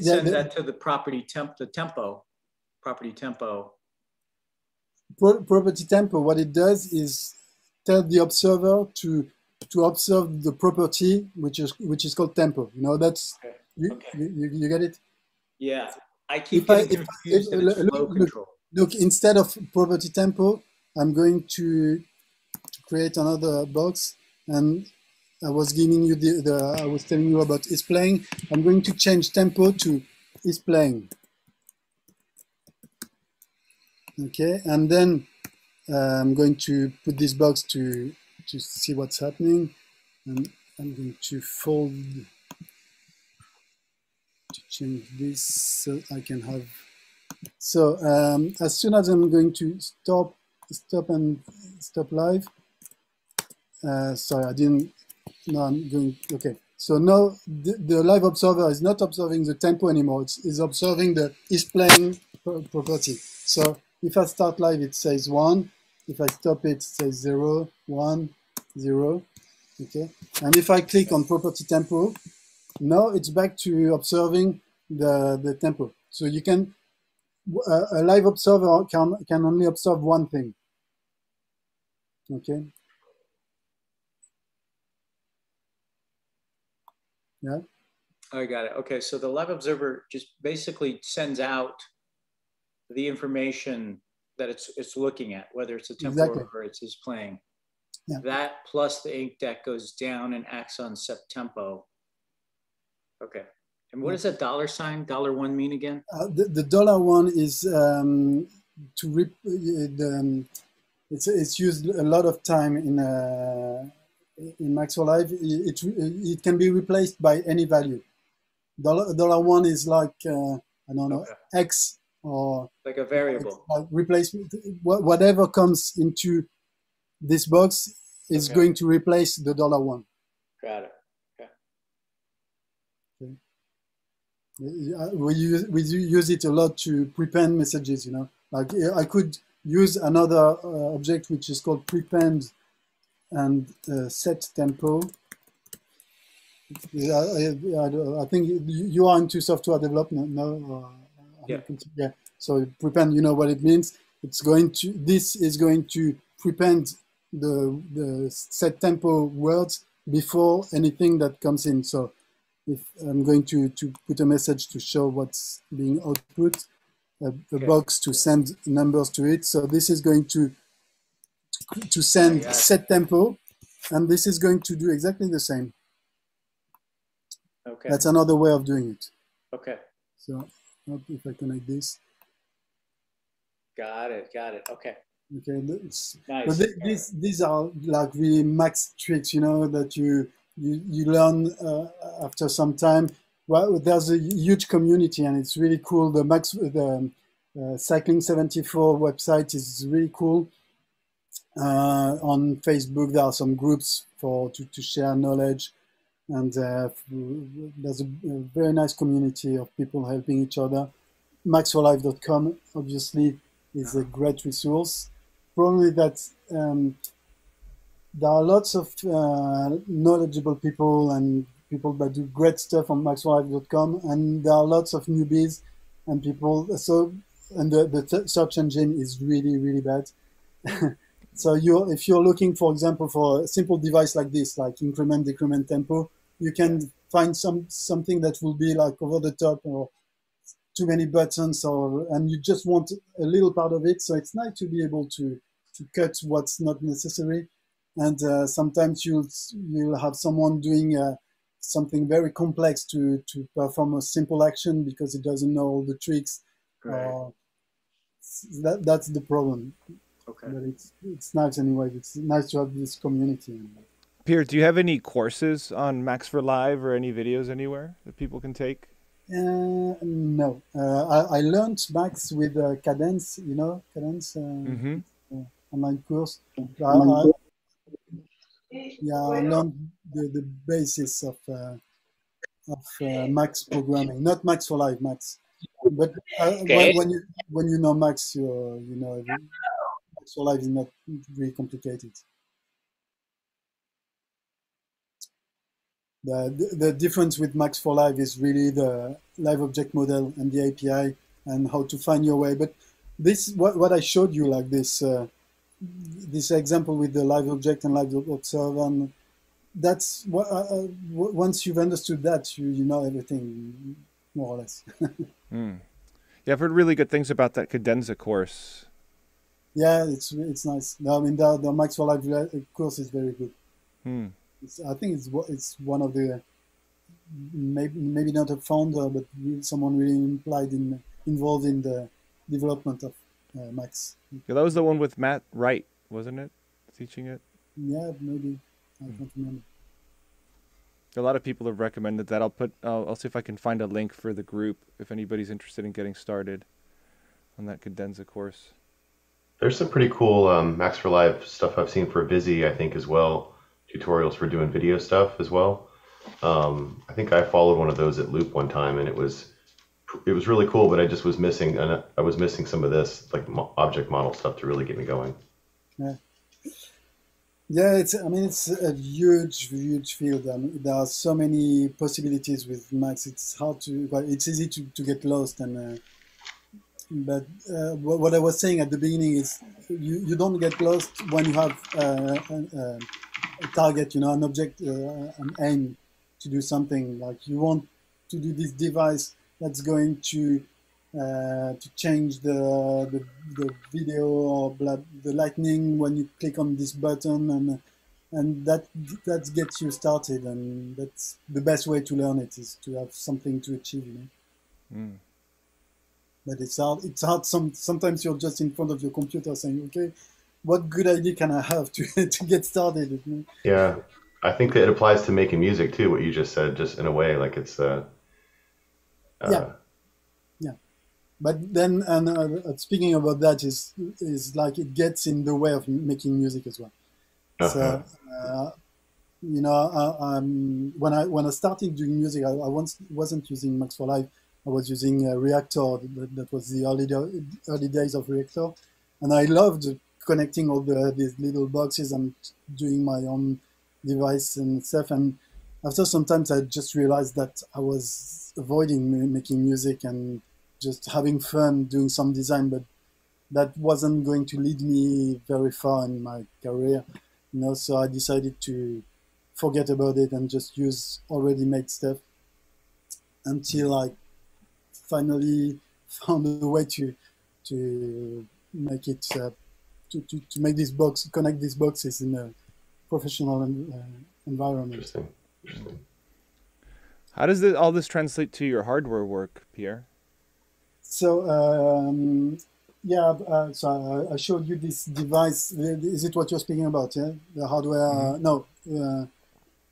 Yeah, sends the- that to the property temp, the tempo, property tempo. pro- property tempo, what it does is tell the observer to to observe the property which is which is called tempo. You know that's Okay. you, Okay. you, you, you get it. Yeah, I keep If I- getting if- confused if- that it's look- flow look- control. Look, instead of property tempo, I'm going to, to create another box, and I was giving you the, the I was telling you about is playing. I'm going to change tempo to is playing. Okay, and then uh, I'm going to put this box to to see what's happening, and I'm going to fold change this so I can have so um, as soon as I'm going to stop, stop and stop live. Uh, sorry, I didn't. No, I'm going. Okay. So now the, the live observer is not observing the tempo anymore. It's, it's observing the is playing property. So if I start live, it says one. If I stop it, it says zero, one, zero. Okay. And if I click on property tempo, now it's back to observing the, the tempo. So you can a, a live observer can can only observe one thing. Okay. Yeah. I got it. Okay, so the live observer just basically sends out the information that it's it's looking at, whether it's a tempo Exactly. or it's his playing. Yeah. That plus the incdec goes down and acts on set tempo. Okay. And what does that dollar sign, dollar one mean again? Uh, the, the dollar one is um, to rep, uh, um, it's it's used a lot of time in uh, in Max for Live. It, it it can be replaced by any value. Dollar dollar one is like uh, I don't know Okay. X or Like a variable. like replace wha- whatever comes into this box is Okay. going to replace the dollar one. Got it. Uh, We use we use it a lot to prepend messages. You know, like uh, I could use another uh, object which is called prepend and uh, set tempo. I, I, I think you, you are into software development, no? Uh, Yeah. Yeah. So prepend, you know what it means. It's going to. This is going to prepend the the set tempo words before anything that comes in. So if I'm going to, to put a message to show what's being output, a, a Okay. box to send numbers to it. So this is going to to send it. set tempo, and this is going to do exactly the same. Okay. That's another way of doing it. okay. So if I connect this. Got it. Got it. Okay. Okay, Nice. but th- these these are like really max tricks, you know, that you you you learn uh, after some time. Well, there's a huge community, and it's really cool. The Max the uh, Cycling 74 website is really cool. Uh, on Facebook, there are some groups for to, to share knowledge, and uh, there's a, a very nice community of people helping each other. Maxforlive.com obviously is a great resource. Probably that um, there are lots of uh, knowledgeable people and people that do great stuff on maxforlive.com, and there are lots of newbies and people. So, and the, the search engine is really really bad. so you, if you're looking, for example, for a simple device like this, like increment decrement tempo, you can find some something that will be like over the top or too many buttons or and you just want a little part of it so it's nice to be able to to cut what's not necessary and uh, sometimes you'll you'll have someone doing uh, something very complex to to perform a simple action because it doesn't know all the tricks Right. uh, that, that's the problem Okay. but it's it's nice anyway it's nice to have this community Pierre, do you have any courses on Max for Live or any videos anywhere that people can take? uh, no uh, I, I learned max with uh, Kadenze you know Kadenze uh, Mm-hmm. online course. I, I, yeah, the, the basis of uh, of uh, Max programming, not Max for Live, Max. But uh, Okay. when, when you when you know Max, you you know Max for Live is not very complicated. The, the the difference with Max for Live is really the live object model and the API and how to find your way. But this what what I showed you like this. Uh, this example with the live object and live observer and that's what uh, uh, once you've understood that you you know everything more or less Mm. Yeah, I've heard really good things about that Kadenze course. yeah it's it's nice no, i mean the, the max for live course is very good it's, i think it's it's one of the maybe maybe not a founder but someone really implied in involved in the development of uh, max Yeah, that was the one with Matt Wright, wasn't it? Teaching it. yeah maybe i can't remember A lot of people have recommended that. I'll put. I'll, I'll see if I can find a link for the group if anybody's interested in getting started on that Kadenze course. There's some pretty cool um, Max for Live stuff I've seen for Vizzie, I think, as well. Tutorials for doing video stuff as well. Um, I think I followed one of those at Loop one time, and it was it was really cool. But I just was missing, and I was missing some of this like object model stuff to really get me going. Yeah, it's. I mean, it's a huge, huge field. I mean, there are so many possibilities with Max. It's hard to. Well, it's easy to, to get lost. And uh, but uh, what, I was saying at the beginning is, you, you don't get lost when you have uh, an, uh, a target. You know, an object, uh, an aim to do something. Like you want to do this device that's going to uh, to change the, the the video or blah, the lightning when you click on this button and and that that gets you started and that's the best way to learn it is to have something to achieve you know Mm. but it's hard it's hard some sometimes you're just in front of your computer saying okay what good idea can i have to to get started you know? Yeah, I think that it applies to making music too. What you just said, just in a way, like it's uh, uh Yeah. but then and uh, speaking about that is is like it gets in the way of making music as well uh-huh. So, uh, you know, I, um, when I when I started doing music, I, I once wasn't using Max for Live. I was using uh, Reaktor. That, that was the early early days of Reaktor, and I loved connecting all the these little boxes and doing my own device and stuff. And after sometimes, I just realized that I was avoiding making music and just having fun doing some design, but that wasn't going to lead me very far in my career you know so i decided to forget about it and just use already made stuff until i finally found a way to to make it uh, to, to, to make this box connect these boxes in a professional uh, environment interesting. How does this, all this translate to your hardware work, Pierre? so um, yeah uh, so I, showed you this device. Is it what you're speaking about yeah? The hardware uh, no uh,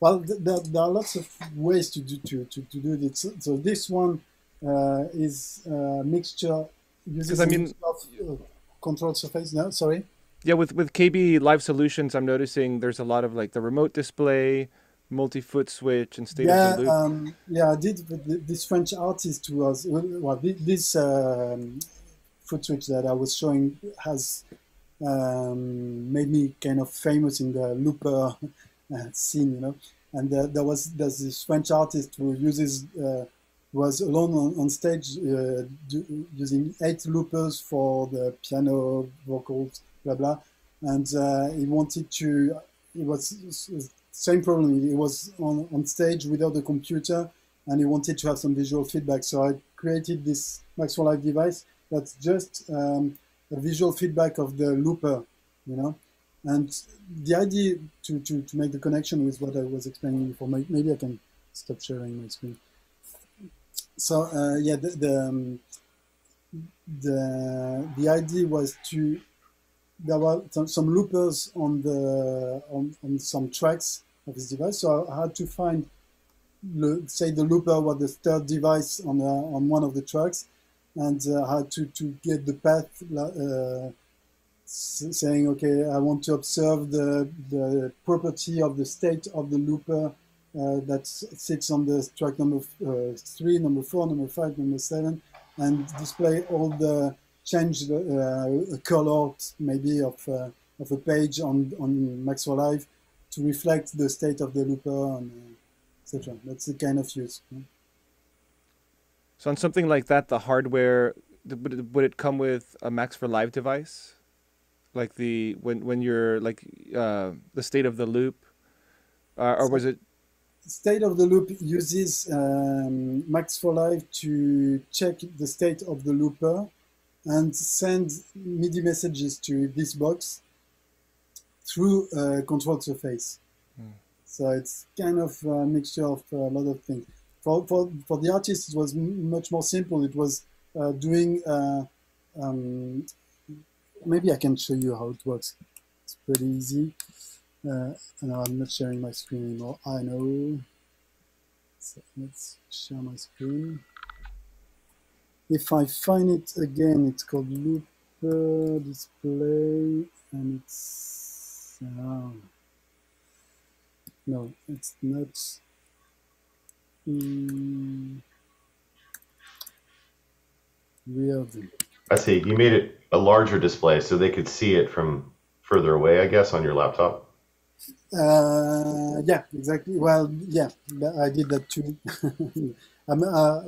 well th- there, there are lots of ways to do to, to, to do this. So this one uh, is a mixture uses I mean- of uh, control surface no sorry? Yeah, with with KB Live Solutions, I'm noticing there's a lot of like the remote display, multi-foot switch, and state yeah of the loop. um, yeah i did but this french artist who was well this um, foot switch that i was showing has um, made me kind of famous in the looper uh, scene you know and uh, there was there's this french artist who uses uh, was alone on, on stage uh, do, using eight loopers for the piano vocals blah blah and uh, he wanted to He was same problem. He was on, on stage without a computer and he wanted to have some visual feedback. So I created this Max for Live device that's just um, a visual feedback of the looper, you know. And the idea to, to, to make the connection with what I was explaining before, maybe I can stop sharing my screen. So uh, yeah, the the, um, the the idea was to there were some, some loopers on the on, on some tracks of this device, so I had to find say the looper was the third device on uh, on one of the tracks, and uh, had to to get the path uh, saying okay I want to observe the the property of the state of the looper uh, that sits on the track number uh, three, number four, number five, number seven, and display all the changed uh, color maybe of of a page on on Max for Live to reflect the state of the looper and etc. That's the kind of use. So on something like that, the hardware would it, would it come with a Max for Live device, like the when when you're like uh, the state of the loop, uh, or was it? State of the loop uses um, Max for Live to check the state of the looper and send MIDI messages to this box through a control surface. Hmm. So it's kind of a mixture of a lot of things. For, for, for the artist, it was much more simple. It was uh, doing, uh, um, maybe I can show you how it works. It's pretty easy. Uh, I'm not sharing my screen anymore. I know. So let's share my screen. If I find it again, it's called Looper Display, and it's. Uh, no, it's not. Weird. I see. You made it a larger display so they could see it from further away, I guess, on your laptop. Uh, yeah, exactly. Well, yeah, I did that too. um, uh,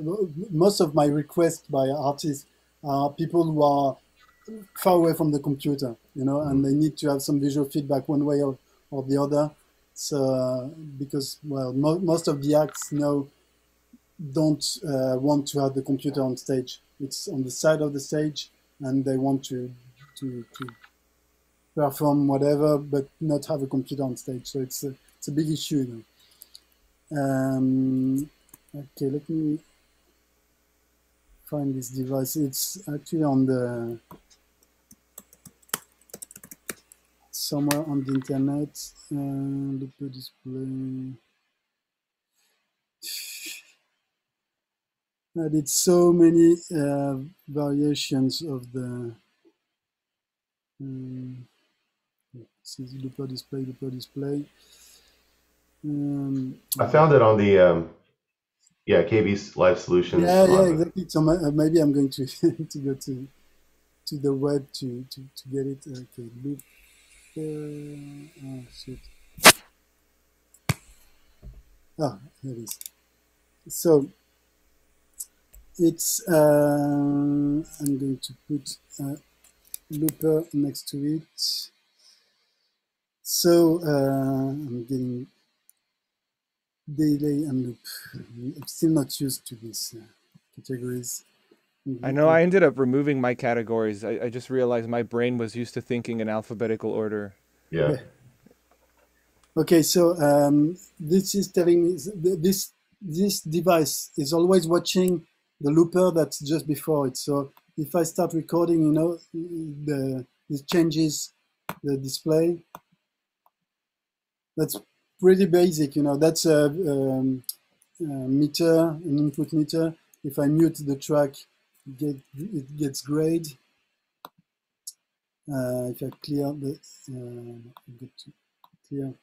most of my requests by artists are people who are far away from the computer, you know, and mm-hmm. they need to have some visual feedback one way or, or the other. So uh, because well, mo most of the acts now don't uh, want to have the computer on stage. It's on the side of the stage, and they want to to, to perform whatever, but not have a computer on stage. So it's a, it's a big issue. you Um, okay, let me find this device. It's actually on the somewhere on the internet. Uh, the display. I did so many uh, variations of the um, this is display, Looper display. Um, I found it on the um, yeah KB's Live Solutions. Yeah, yeah, exactly. So maybe I'm going to to go to to the web to to, to get it. Okay, oh. Ah, here it is. So it's, uh, I'm going to put a looper next to it. So uh, I'm getting delay and loop. I'm still not used to these uh, categories. I know I ended up removing my categories. I, I just realized my brain was used to thinking in alphabetical order. Yeah. Okay, so um, this is telling me this this device is always watching the looper that's just before it. So if I start recording, you know, the it changes the display. That's pretty basic, you know. That's a, um, a meter, an input meter. If I mute the track, get it gets grayed. Uh, if I clear the uh, clear,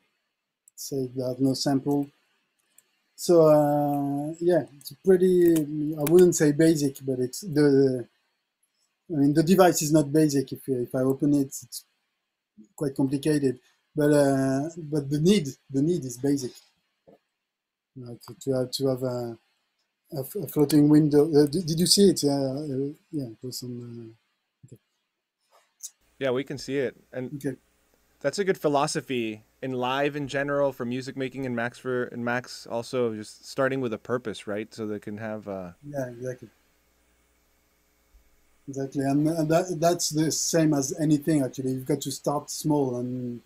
say there's no sample. So uh, yeah, it's pretty. I wouldn't say basic, but it's the. I mean, the device is not basic. If if I open it, it's quite complicated. But uh, but the need the need is basic. Like to have to have a a, a floating window. Uh, did, did, you see it? Yeah, uh, yeah. There's some. Uh, okay. Yeah, we can see it, and okay. that's a good philosophy in live in general for music making and Max for and Max also just starting with a purpose, right? So they can have. Uh... Yeah, exactly. exactly, and, and that, that's the same as anything. Actually, you've got to start small, and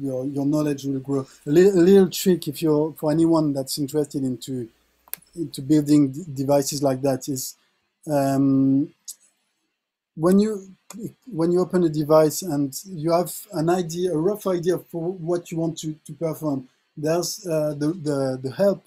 your your knowledge will grow. A little, a little trick, if you're for anyone that's interested into into building devices like that, is um, when you when you open a device and you have an idea, a rough idea for what you want to, to perform. There's uh, the, the the help,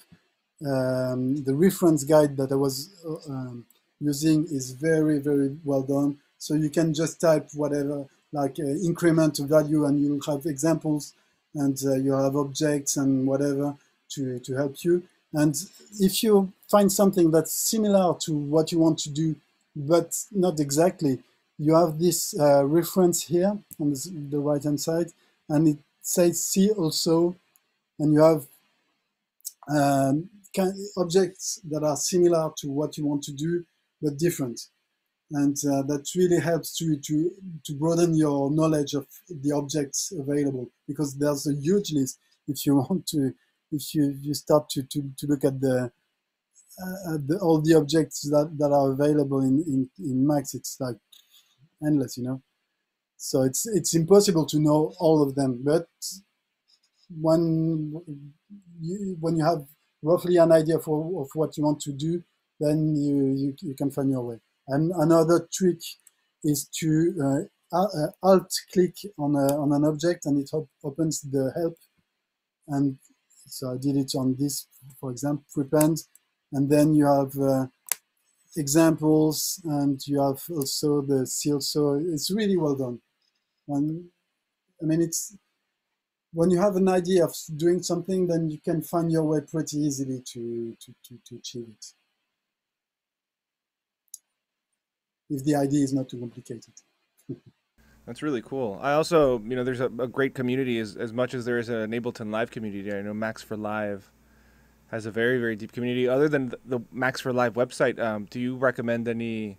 um, the reference guide that I was uh, um, using is very very well done. So you can just type whatever, like uh, increment value, and you'll have examples, and uh, you have objects and whatever to to help you. And if you find something that's similar to what you want to do, but not exactly, you have this uh, reference here on the, the right hand side, and it says see also, and you have um, objects that are similar to what you want to do, but different. And uh, that really helps to, to, to broaden your knowledge of the objects available because there's a huge list if you want to, if you, you start to, to, to look at the, uh, the, all the objects that, that are available in, in, in Max, it's like endless, you know. So it's it's impossible to know all of them. But when you when you have roughly an idea for of what you want to do, then you you, you can find your way. And another trick is to uh, uh, alt click on a, on an object and it op opens the help. And so I did it on this, for example, prepend, and then you have uh, examples and you have also the seal. So it's really well done. And I mean, it's when you have an idea of doing something, then you can find your way pretty easily to, to, to, to achieve it. If the idea is not too complicated. That's really cool. I also, you know, there's a, a great community as, as much as there is an Ableton Live community. I know Max for Live has a very, very deep community. Other than the, the Max for Live website, um, do you recommend any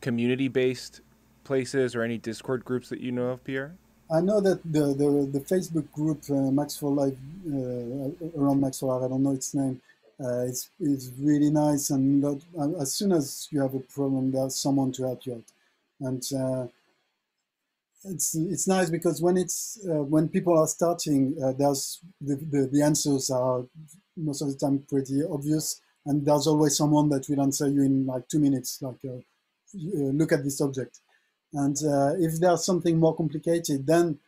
community based places or any Discord groups that you know of, Pierre? I know that the, the, the Facebook group uh, Max for Live uh, around Max for Live, I don't know its name. Uh, it's, it's really nice, and uh, as soon as you have a problem, there's someone to help you out. And uh, it's it's nice because when it's uh, when people are starting, there's the, the, the answers are most of the time pretty obvious, and there's always someone that will answer you in like two minutes, like look at this object and uh, if there's something more complicated, then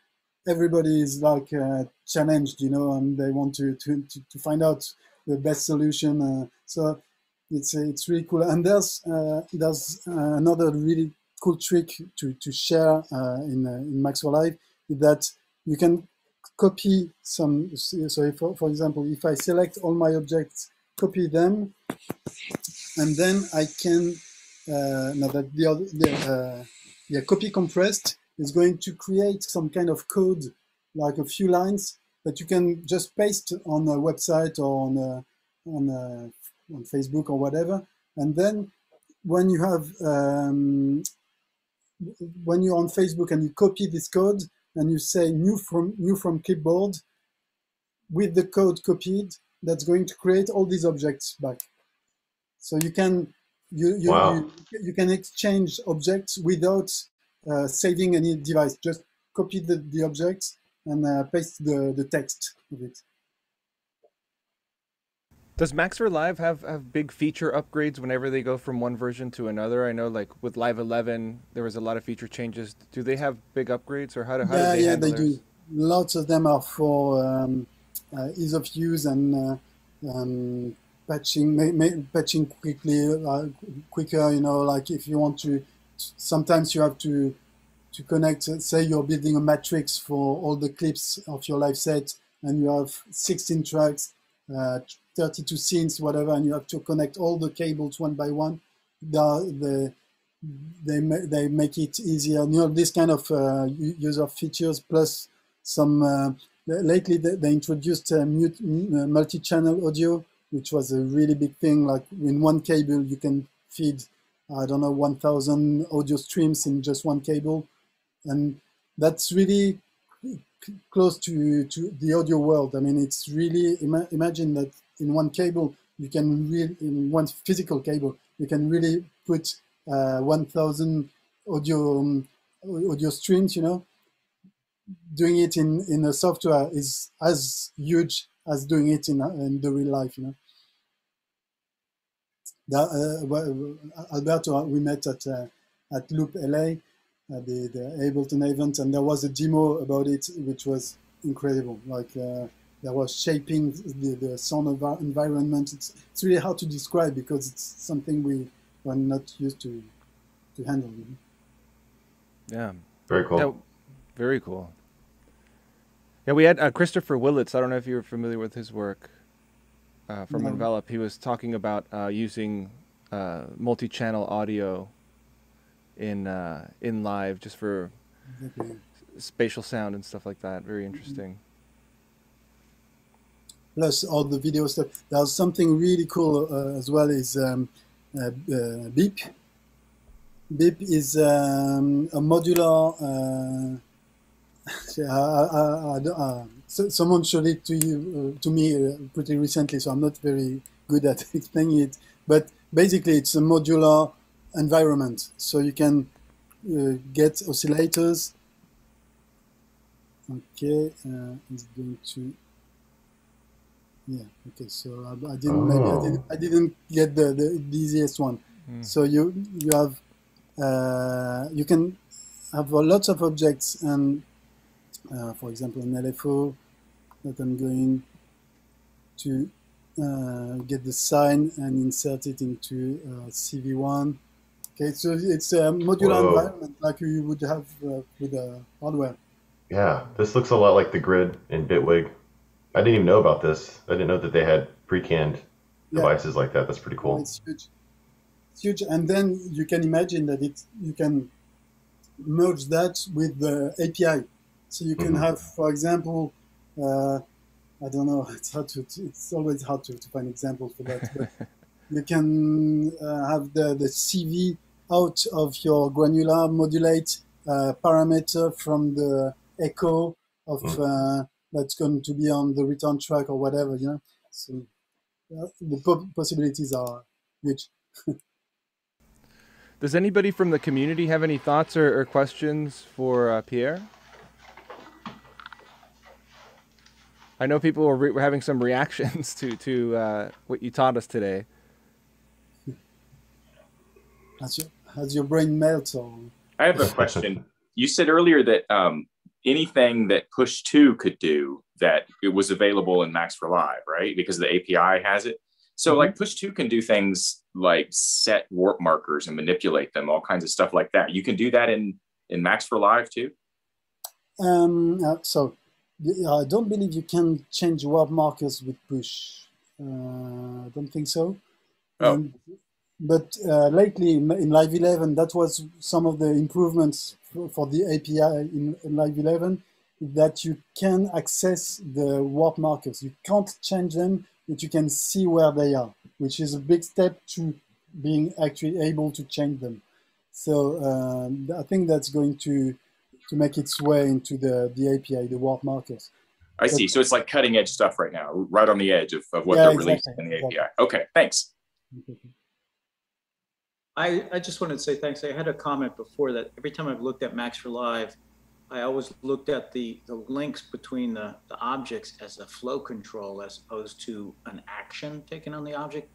everybody is like uh, challenged, you know, and they want to, to, to, find out the best solution. Uh, so it's it's really cool. And there's uh, there's another really cool trick to, to share uh, in, in Max for Live is that you can copy some. So if, for example, if I select all my objects, copy them, and then I can, uh, now that the other, the, yeah, copy compressed is going to create some kind of code, like a few lines that you can just paste on a website or on a, on, a, on Facebook or whatever. And then when you have um, when you're on Facebook and you copy this code and you say new from new from clipboard with the code copied, that's going to create all these objects back. So you can you you, wow. you, you, can exchange objects without uh, saving any device. Just copy the, the objects and uh, paste the, the text of it. Does Max for Live have, have big feature upgrades whenever they go from one version to another? I know, like with Live 11, there was a lot of feature changes. Do they have big upgrades, or how do how yeah do they yeah they theirs? do. Lots of them are for um, uh, ease of use and uh, um, patching patching quickly uh, quicker you know like if you want to sometimes you have to to connect say you're building a matrix for all the clips of your live set and you have 16 tracks uh, 32 scenes whatever and you have to connect all the cables one by one the, the they they make it easier you know this kind of uh, user features plus some uh, lately they, they introduced uh, mute, multi-channel audio which was a really big thing. Like in one cable, you can feed, I don't know, 1,000 audio streams in just one cable. And that's really close to, to the audio world. I mean, it's really, ima imagine that in one cable, you can really, in one physical cable, you can really put uh, 1,000 audio um, audio streams, you know, doing it in in a software is as huge as doing it in in the real life, you know. Uh, Alberto, we met at uh, at Loop LA, the the Ableton event, and there was a demo about it, which was incredible. Like there was shaping the, the sound env- environment. It's, it's really hard to describe because it's something we were not used to to handle. Yeah. Very cool. Yeah, very cool. Yeah, we had uh, Christopher Willits. I don't know if you're familiar with his work uh, from No. Envelop. He was talking about uh, using uh, multi-channel audio in uh, in live just for Exactly. spatial sound and stuff like that. Very interesting. Plus all the video stuff. There's something really cool uh, as well is um, uh, uh, BEAP. BEAP is um, a modular. Uh, I, I, I, uh, so, someone showed it to you uh, to me pretty recently, so I'm not very good at explaining it. But basically, it's a modular environment, so you can get oscillators. Okay, it's going to. Yeah. Okay. So I, I didn't. Maybe I Oh. didn't. I didn't get the, the, the easiest one. Mm. So you you have uh, you can have lots of objects and uh, for example an LFO that I'm going to uh, get the sine and insert it into uh, CV1. Okay, so it's a modular Whoa. environment like you would have uh, with a hardware. Yeah, this looks a lot like the grid in Bitwig. I didn't even know about this. I didn't know that they had pre-canned Yeah. devices like that. That's pretty cool. It's huge. It's huge, and then you can imagine that it you can merge that with the API. So you can Mhm. have, for example, uh, I don't know. It's hard to. It's always hard to, to find examples for that. But you can uh, have the the CV out of your granular modulate uh, parameter from the echo of uh, that's going to be on the return track or whatever. You know. So uh, the po- possibilities are huge. Does anybody from the community have any thoughts or, or questions for uh, Pierre? I know people were, re- were having some reactions to to uh, what you taught us today. As your, as your brain melts or I have a question. you said earlier that um, anything that Push 2 could do that it was available in Max for Live, right? Because the API has it. So Mhm. like Push 2 can do things like set warp markers and manipulate them, all kinds of stuff like that. You can do that in in Max for Live too. Um, uh, so I don't believe you can change warp markers with push. Uh, I don't think so. Oh. Um, but uh, lately in, in Live 11, that was some of the improvements for, for the API in, in Live 11 that you can access the warp markers. You can't change them, but you can see where they are, which is a big step to being actually able to change them. So um, I think that's going to to make its way into the, the API, the warp markers. I see. So it's like cutting edge stuff right now, right on the edge of, of what Yeah, they're releasing in the exactly. API. Okay, thanks. I, I just wanted to say thanks. I had a comment before that every time I've looked at Max for Live, I always looked at the, the links between the, the objects as a flow control as opposed to an action taken on the object.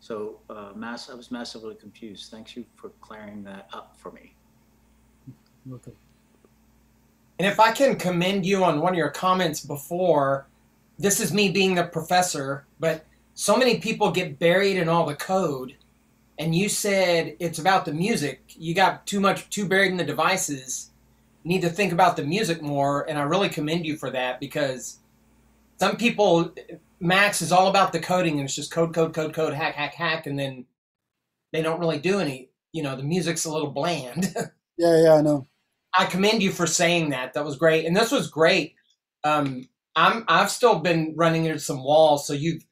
So uh, mass, I was massively confused. Thanks you for clearing that up for me. Okay. And if I can commend you on one of your comments before, this is me being the professor, but so many people get buried in all the code. And you said it's about the music. You got too much, too buried in the devices. You need to think about the music more. And I really commend you for that because some people, Max is all about the coding and it's just code, code, code, code, hack, hack, hack. And then they don't really do any, you know, the music's a little bland. Yeah, yeah, I know. I commend you for saying that. That was great, and this was great. Um, I'm I've still been running into some walls, so you've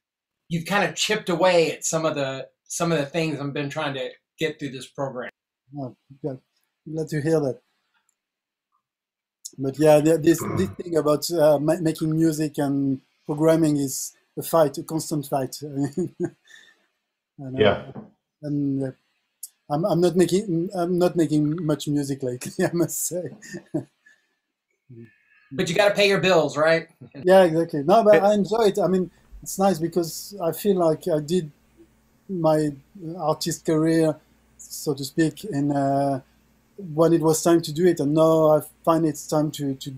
you've kind of chipped away at some of the some of the things I've been trying to get through this program. Oh, glad, glad to hear that. But yeah, the- this this thing about uh, making music and programming is a fight, a constant fight. And, uh, Yeah. And uh, I'm, I'm not making I'm not making much music lately. I must say. But you got to pay your bills, right? yeah, exactly. No, but I enjoy it. I mean, it's nice because I feel like I did my artist career, so to speak, and uh, when it was time to do it, and now I find it's time to to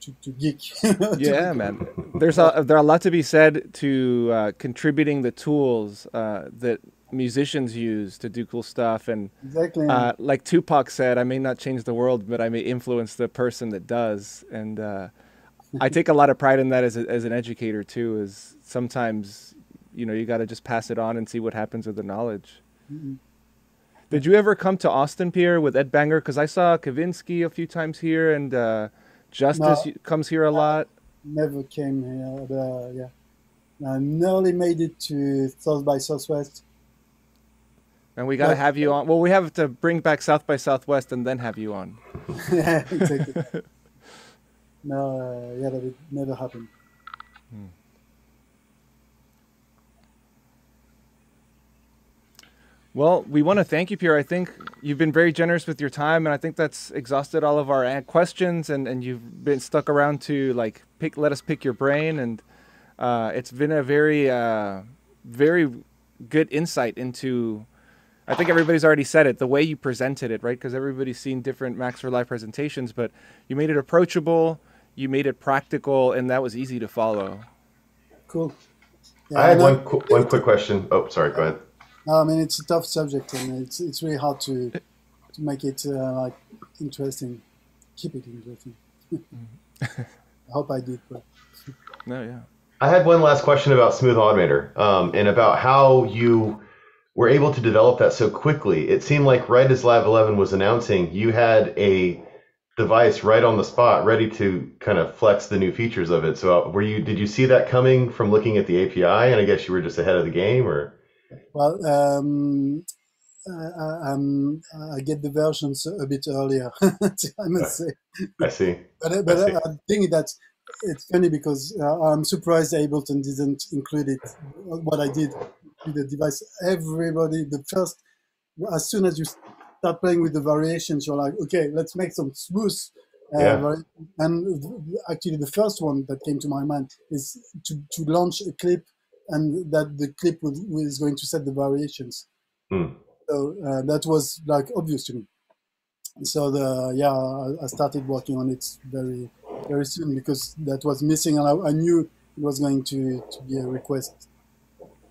to, to geek. yeah, man. There's a there are a lot to be said to uh, contributing the tools uh, that musicians use to do cool stuff, and exactly. uh, like Tupac said, I may not change the world, but I may influence the person that does, and uh, I take a lot of pride in that as a, as an educator too. Is sometimes you know you got to just pass it on and see what happens with the knowledge. Mm-hmm. Did you ever come to Austin, Pierre with Ed Banger? Because I saw Kavinsky a few times here, and uh, Justice No. comes here a lot. Never came here. But, uh, yeah, I nearly made it to South by Southwest. And we got to have you on. Well, we have to bring back South by Southwest and then have you on. yeah, exactly. no, uh, yeah, that it never happened. Well, we want to thank you, Pierre. I think you've been very generous with your time, and I think that's exhausted all of our questions. And, and you've been stuck around to like pick, let us pick your brain, and uh, it's been a very, uh, very good insight into. I think everybody's already said it. The way you presented it, right? Because everybody's seen different Max for Live presentations, but you made it approachable, you made it practical, and that was easy to follow. Cool. Yeah, I had one qu- one quick question. Oh, sorry. Go ahead. No, I mean, it's a tough subject, and it's it's really hard to to make it uh, like interesting, keep it interesting. I hope I did, but No, yeah. I had one last question about Smooth Automator um, and about how you were able to develop that so quickly. It seemed like right as Live 11 was announcing, you had a device right on the spot, ready to kind of flex the new features of it. So, uh, were you? Did you see that coming from looking at the API? And I guess you were just ahead of the game, or well, um, uh, um, I get the versions a bit earlier. I must say. I see. But, uh, but I see. I, I think that it's funny because uh, I'm surprised Ableton didn't include it. What I did with the device, everybody, the first, as soon as you start playing with the variations, you're like, okay, let's make some smooth. Uh, Yeah. and actually, the first one that came to my mind is to, to launch a clip, and that the clip was, was going to set the variations. Hmm. So uh, that was like obvious to me so the yeah I, I started working on it very very soon because that was missing and I, I knew it was going to, to be a request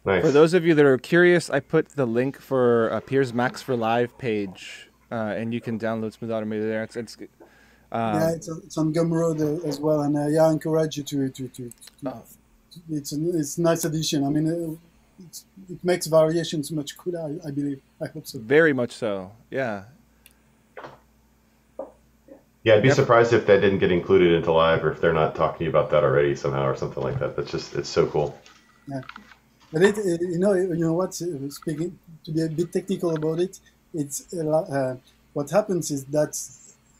Nice. For those of you that are curious, I put the link for uh, Pierre's Max for Live page, uh, and you can download Smooth Automator there. It's, it's uh, yeah it's, it's on Gumroad as well and uh, yeah I encourage you to to, to, to Oh. It's a, it's nice addition I mean uh, it's, it makes variations much cooler I, I believe I hope so very much so. Yeah. Yeah, I'd be Yep. surprised if that didn't get included into live, or if they're not talking about that already somehow, or something like that. That's just it's so cool. But it, it, you know, you know what? uh, Speaking to be a bit technical about it, it's a lot, uh, what happens is that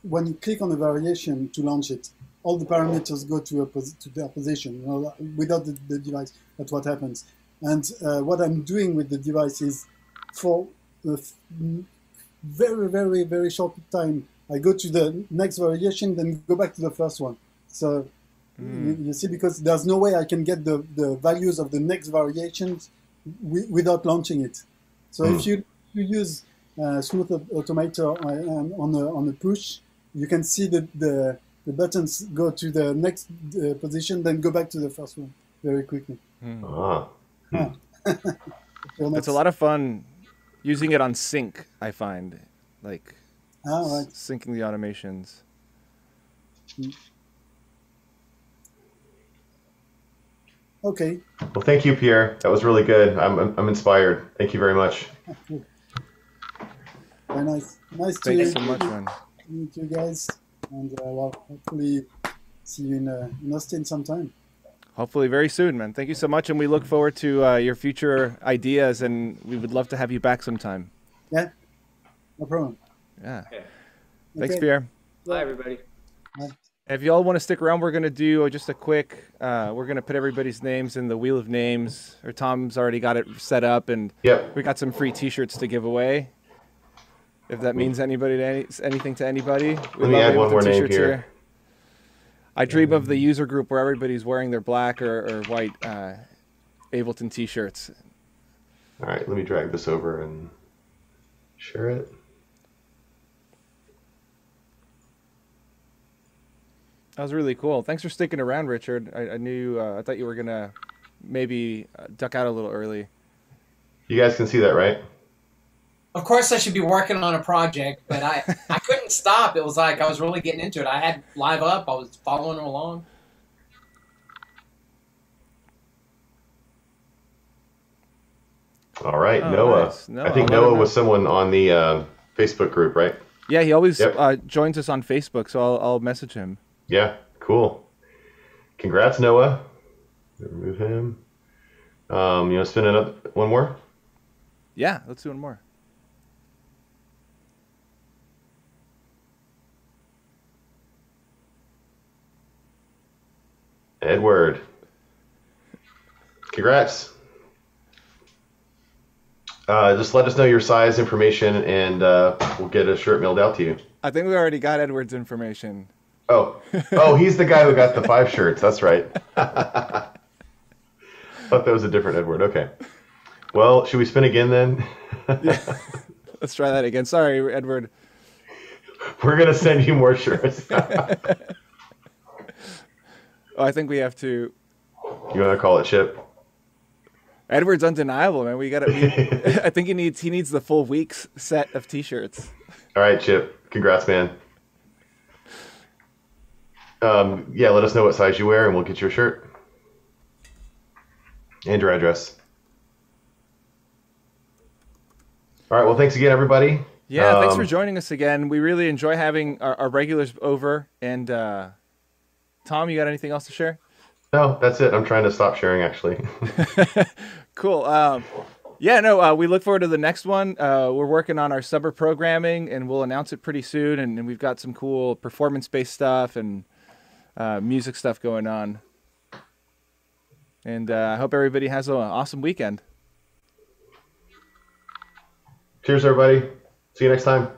when you click on a variation to launch it, all the parameters go to a pos- to their position. You know, without the, the device, that's what happens. And uh, what I'm doing with the device is, for a very, very, very short time, I go to the next variation, then go back to the first one. So you, you see, because there's no way I can get the, the values of the next variations wi- without launching it. So if you, you use uh, Smooth Automator on, on, a, on a push, you can see the, the, the buttons go to the next uh, position, then go back to the first one very quickly. Ah, So It's a lot of fun using it on sync, I find. Like Ah, right. syncing the automations. Okay. well, thank you, Pierre. That was really good. I'm I'm, I'm inspired. Thank you very much. Very nice. Nice Thank to you so much, man. meet you guys. And uh, well, hopefully see you in, uh, in Austin sometime. Hopefully, very soon, man. Thank you so much, and we look forward to uh, your future ideas, and we would love to have you back sometime. Yeah, no problem. Yeah. Okay. Thanks, Okay. Pierre. Bye, everybody. If you all want to stick around, we're going to do just a quick. Uh, we're going to put everybody's names in the wheel of names. Or Tom's already got it set up, and Yep. we got some free T-shirts to give away. If that means anybody to any, anything to anybody. Let me add one more name t-shirts here. I dream of the user group where everybody's wearing their black or, or white uh, Ableton t-shirts. All right, let me drag this over and share it. That was really cool. Thanks for sticking around, Richard. I, I knew uh, I thought you were gonna maybe uh, duck out a little early. You guys can see that, right? Of course, I should be working on a project, but I, I couldn't stop. It was like I was really getting into it. I had live up. I was following them along. All right, Oh, Noah. nice. Noah, I think I'll Noah was someone on the uh, Facebook group, right? Yeah, he always Yep. uh, joins us on Facebook, so I'll, I'll message him. Yeah, cool. Congrats, Noah. Remove him. Um, you want to spin it up one more? Yeah, let's do one more. Edward. Congrats. Uh, just let us know your size information and uh, we'll get a shirt mailed out to you. I think we already got Edward's information. Oh, oh, he's the guy who got the five shirts. That's right. Thought that was a different Edward. Okay. Well, should we spin again then? Let's try that again. Sorry, Edward. We're gonna send you more shirts. Oh, I think we have to. You want to call it Chip? Edward's undeniable, man. We got to. I think he needs he needs the full week's set of T-shirts. All right, Chip. Congrats, man. Um, yeah, let us know what size you wear, and we'll get you a shirt and your address. All right. Well, thanks again, everybody. Yeah, thanks Um, for joining us again. We really enjoy having our, our regulars over. And uh, Tom, you got anything else to share? No, that's it. I'm trying to stop sharing, actually. Cool. Um, yeah, no, uh, we look forward to the next one. Uh, we're working on our summer programming, and we'll announce it pretty soon. And, and we've got some cool performance-based stuff and uh, music stuff going on. And uh, I hope everybody has an awesome weekend. Cheers, everybody. See you next time.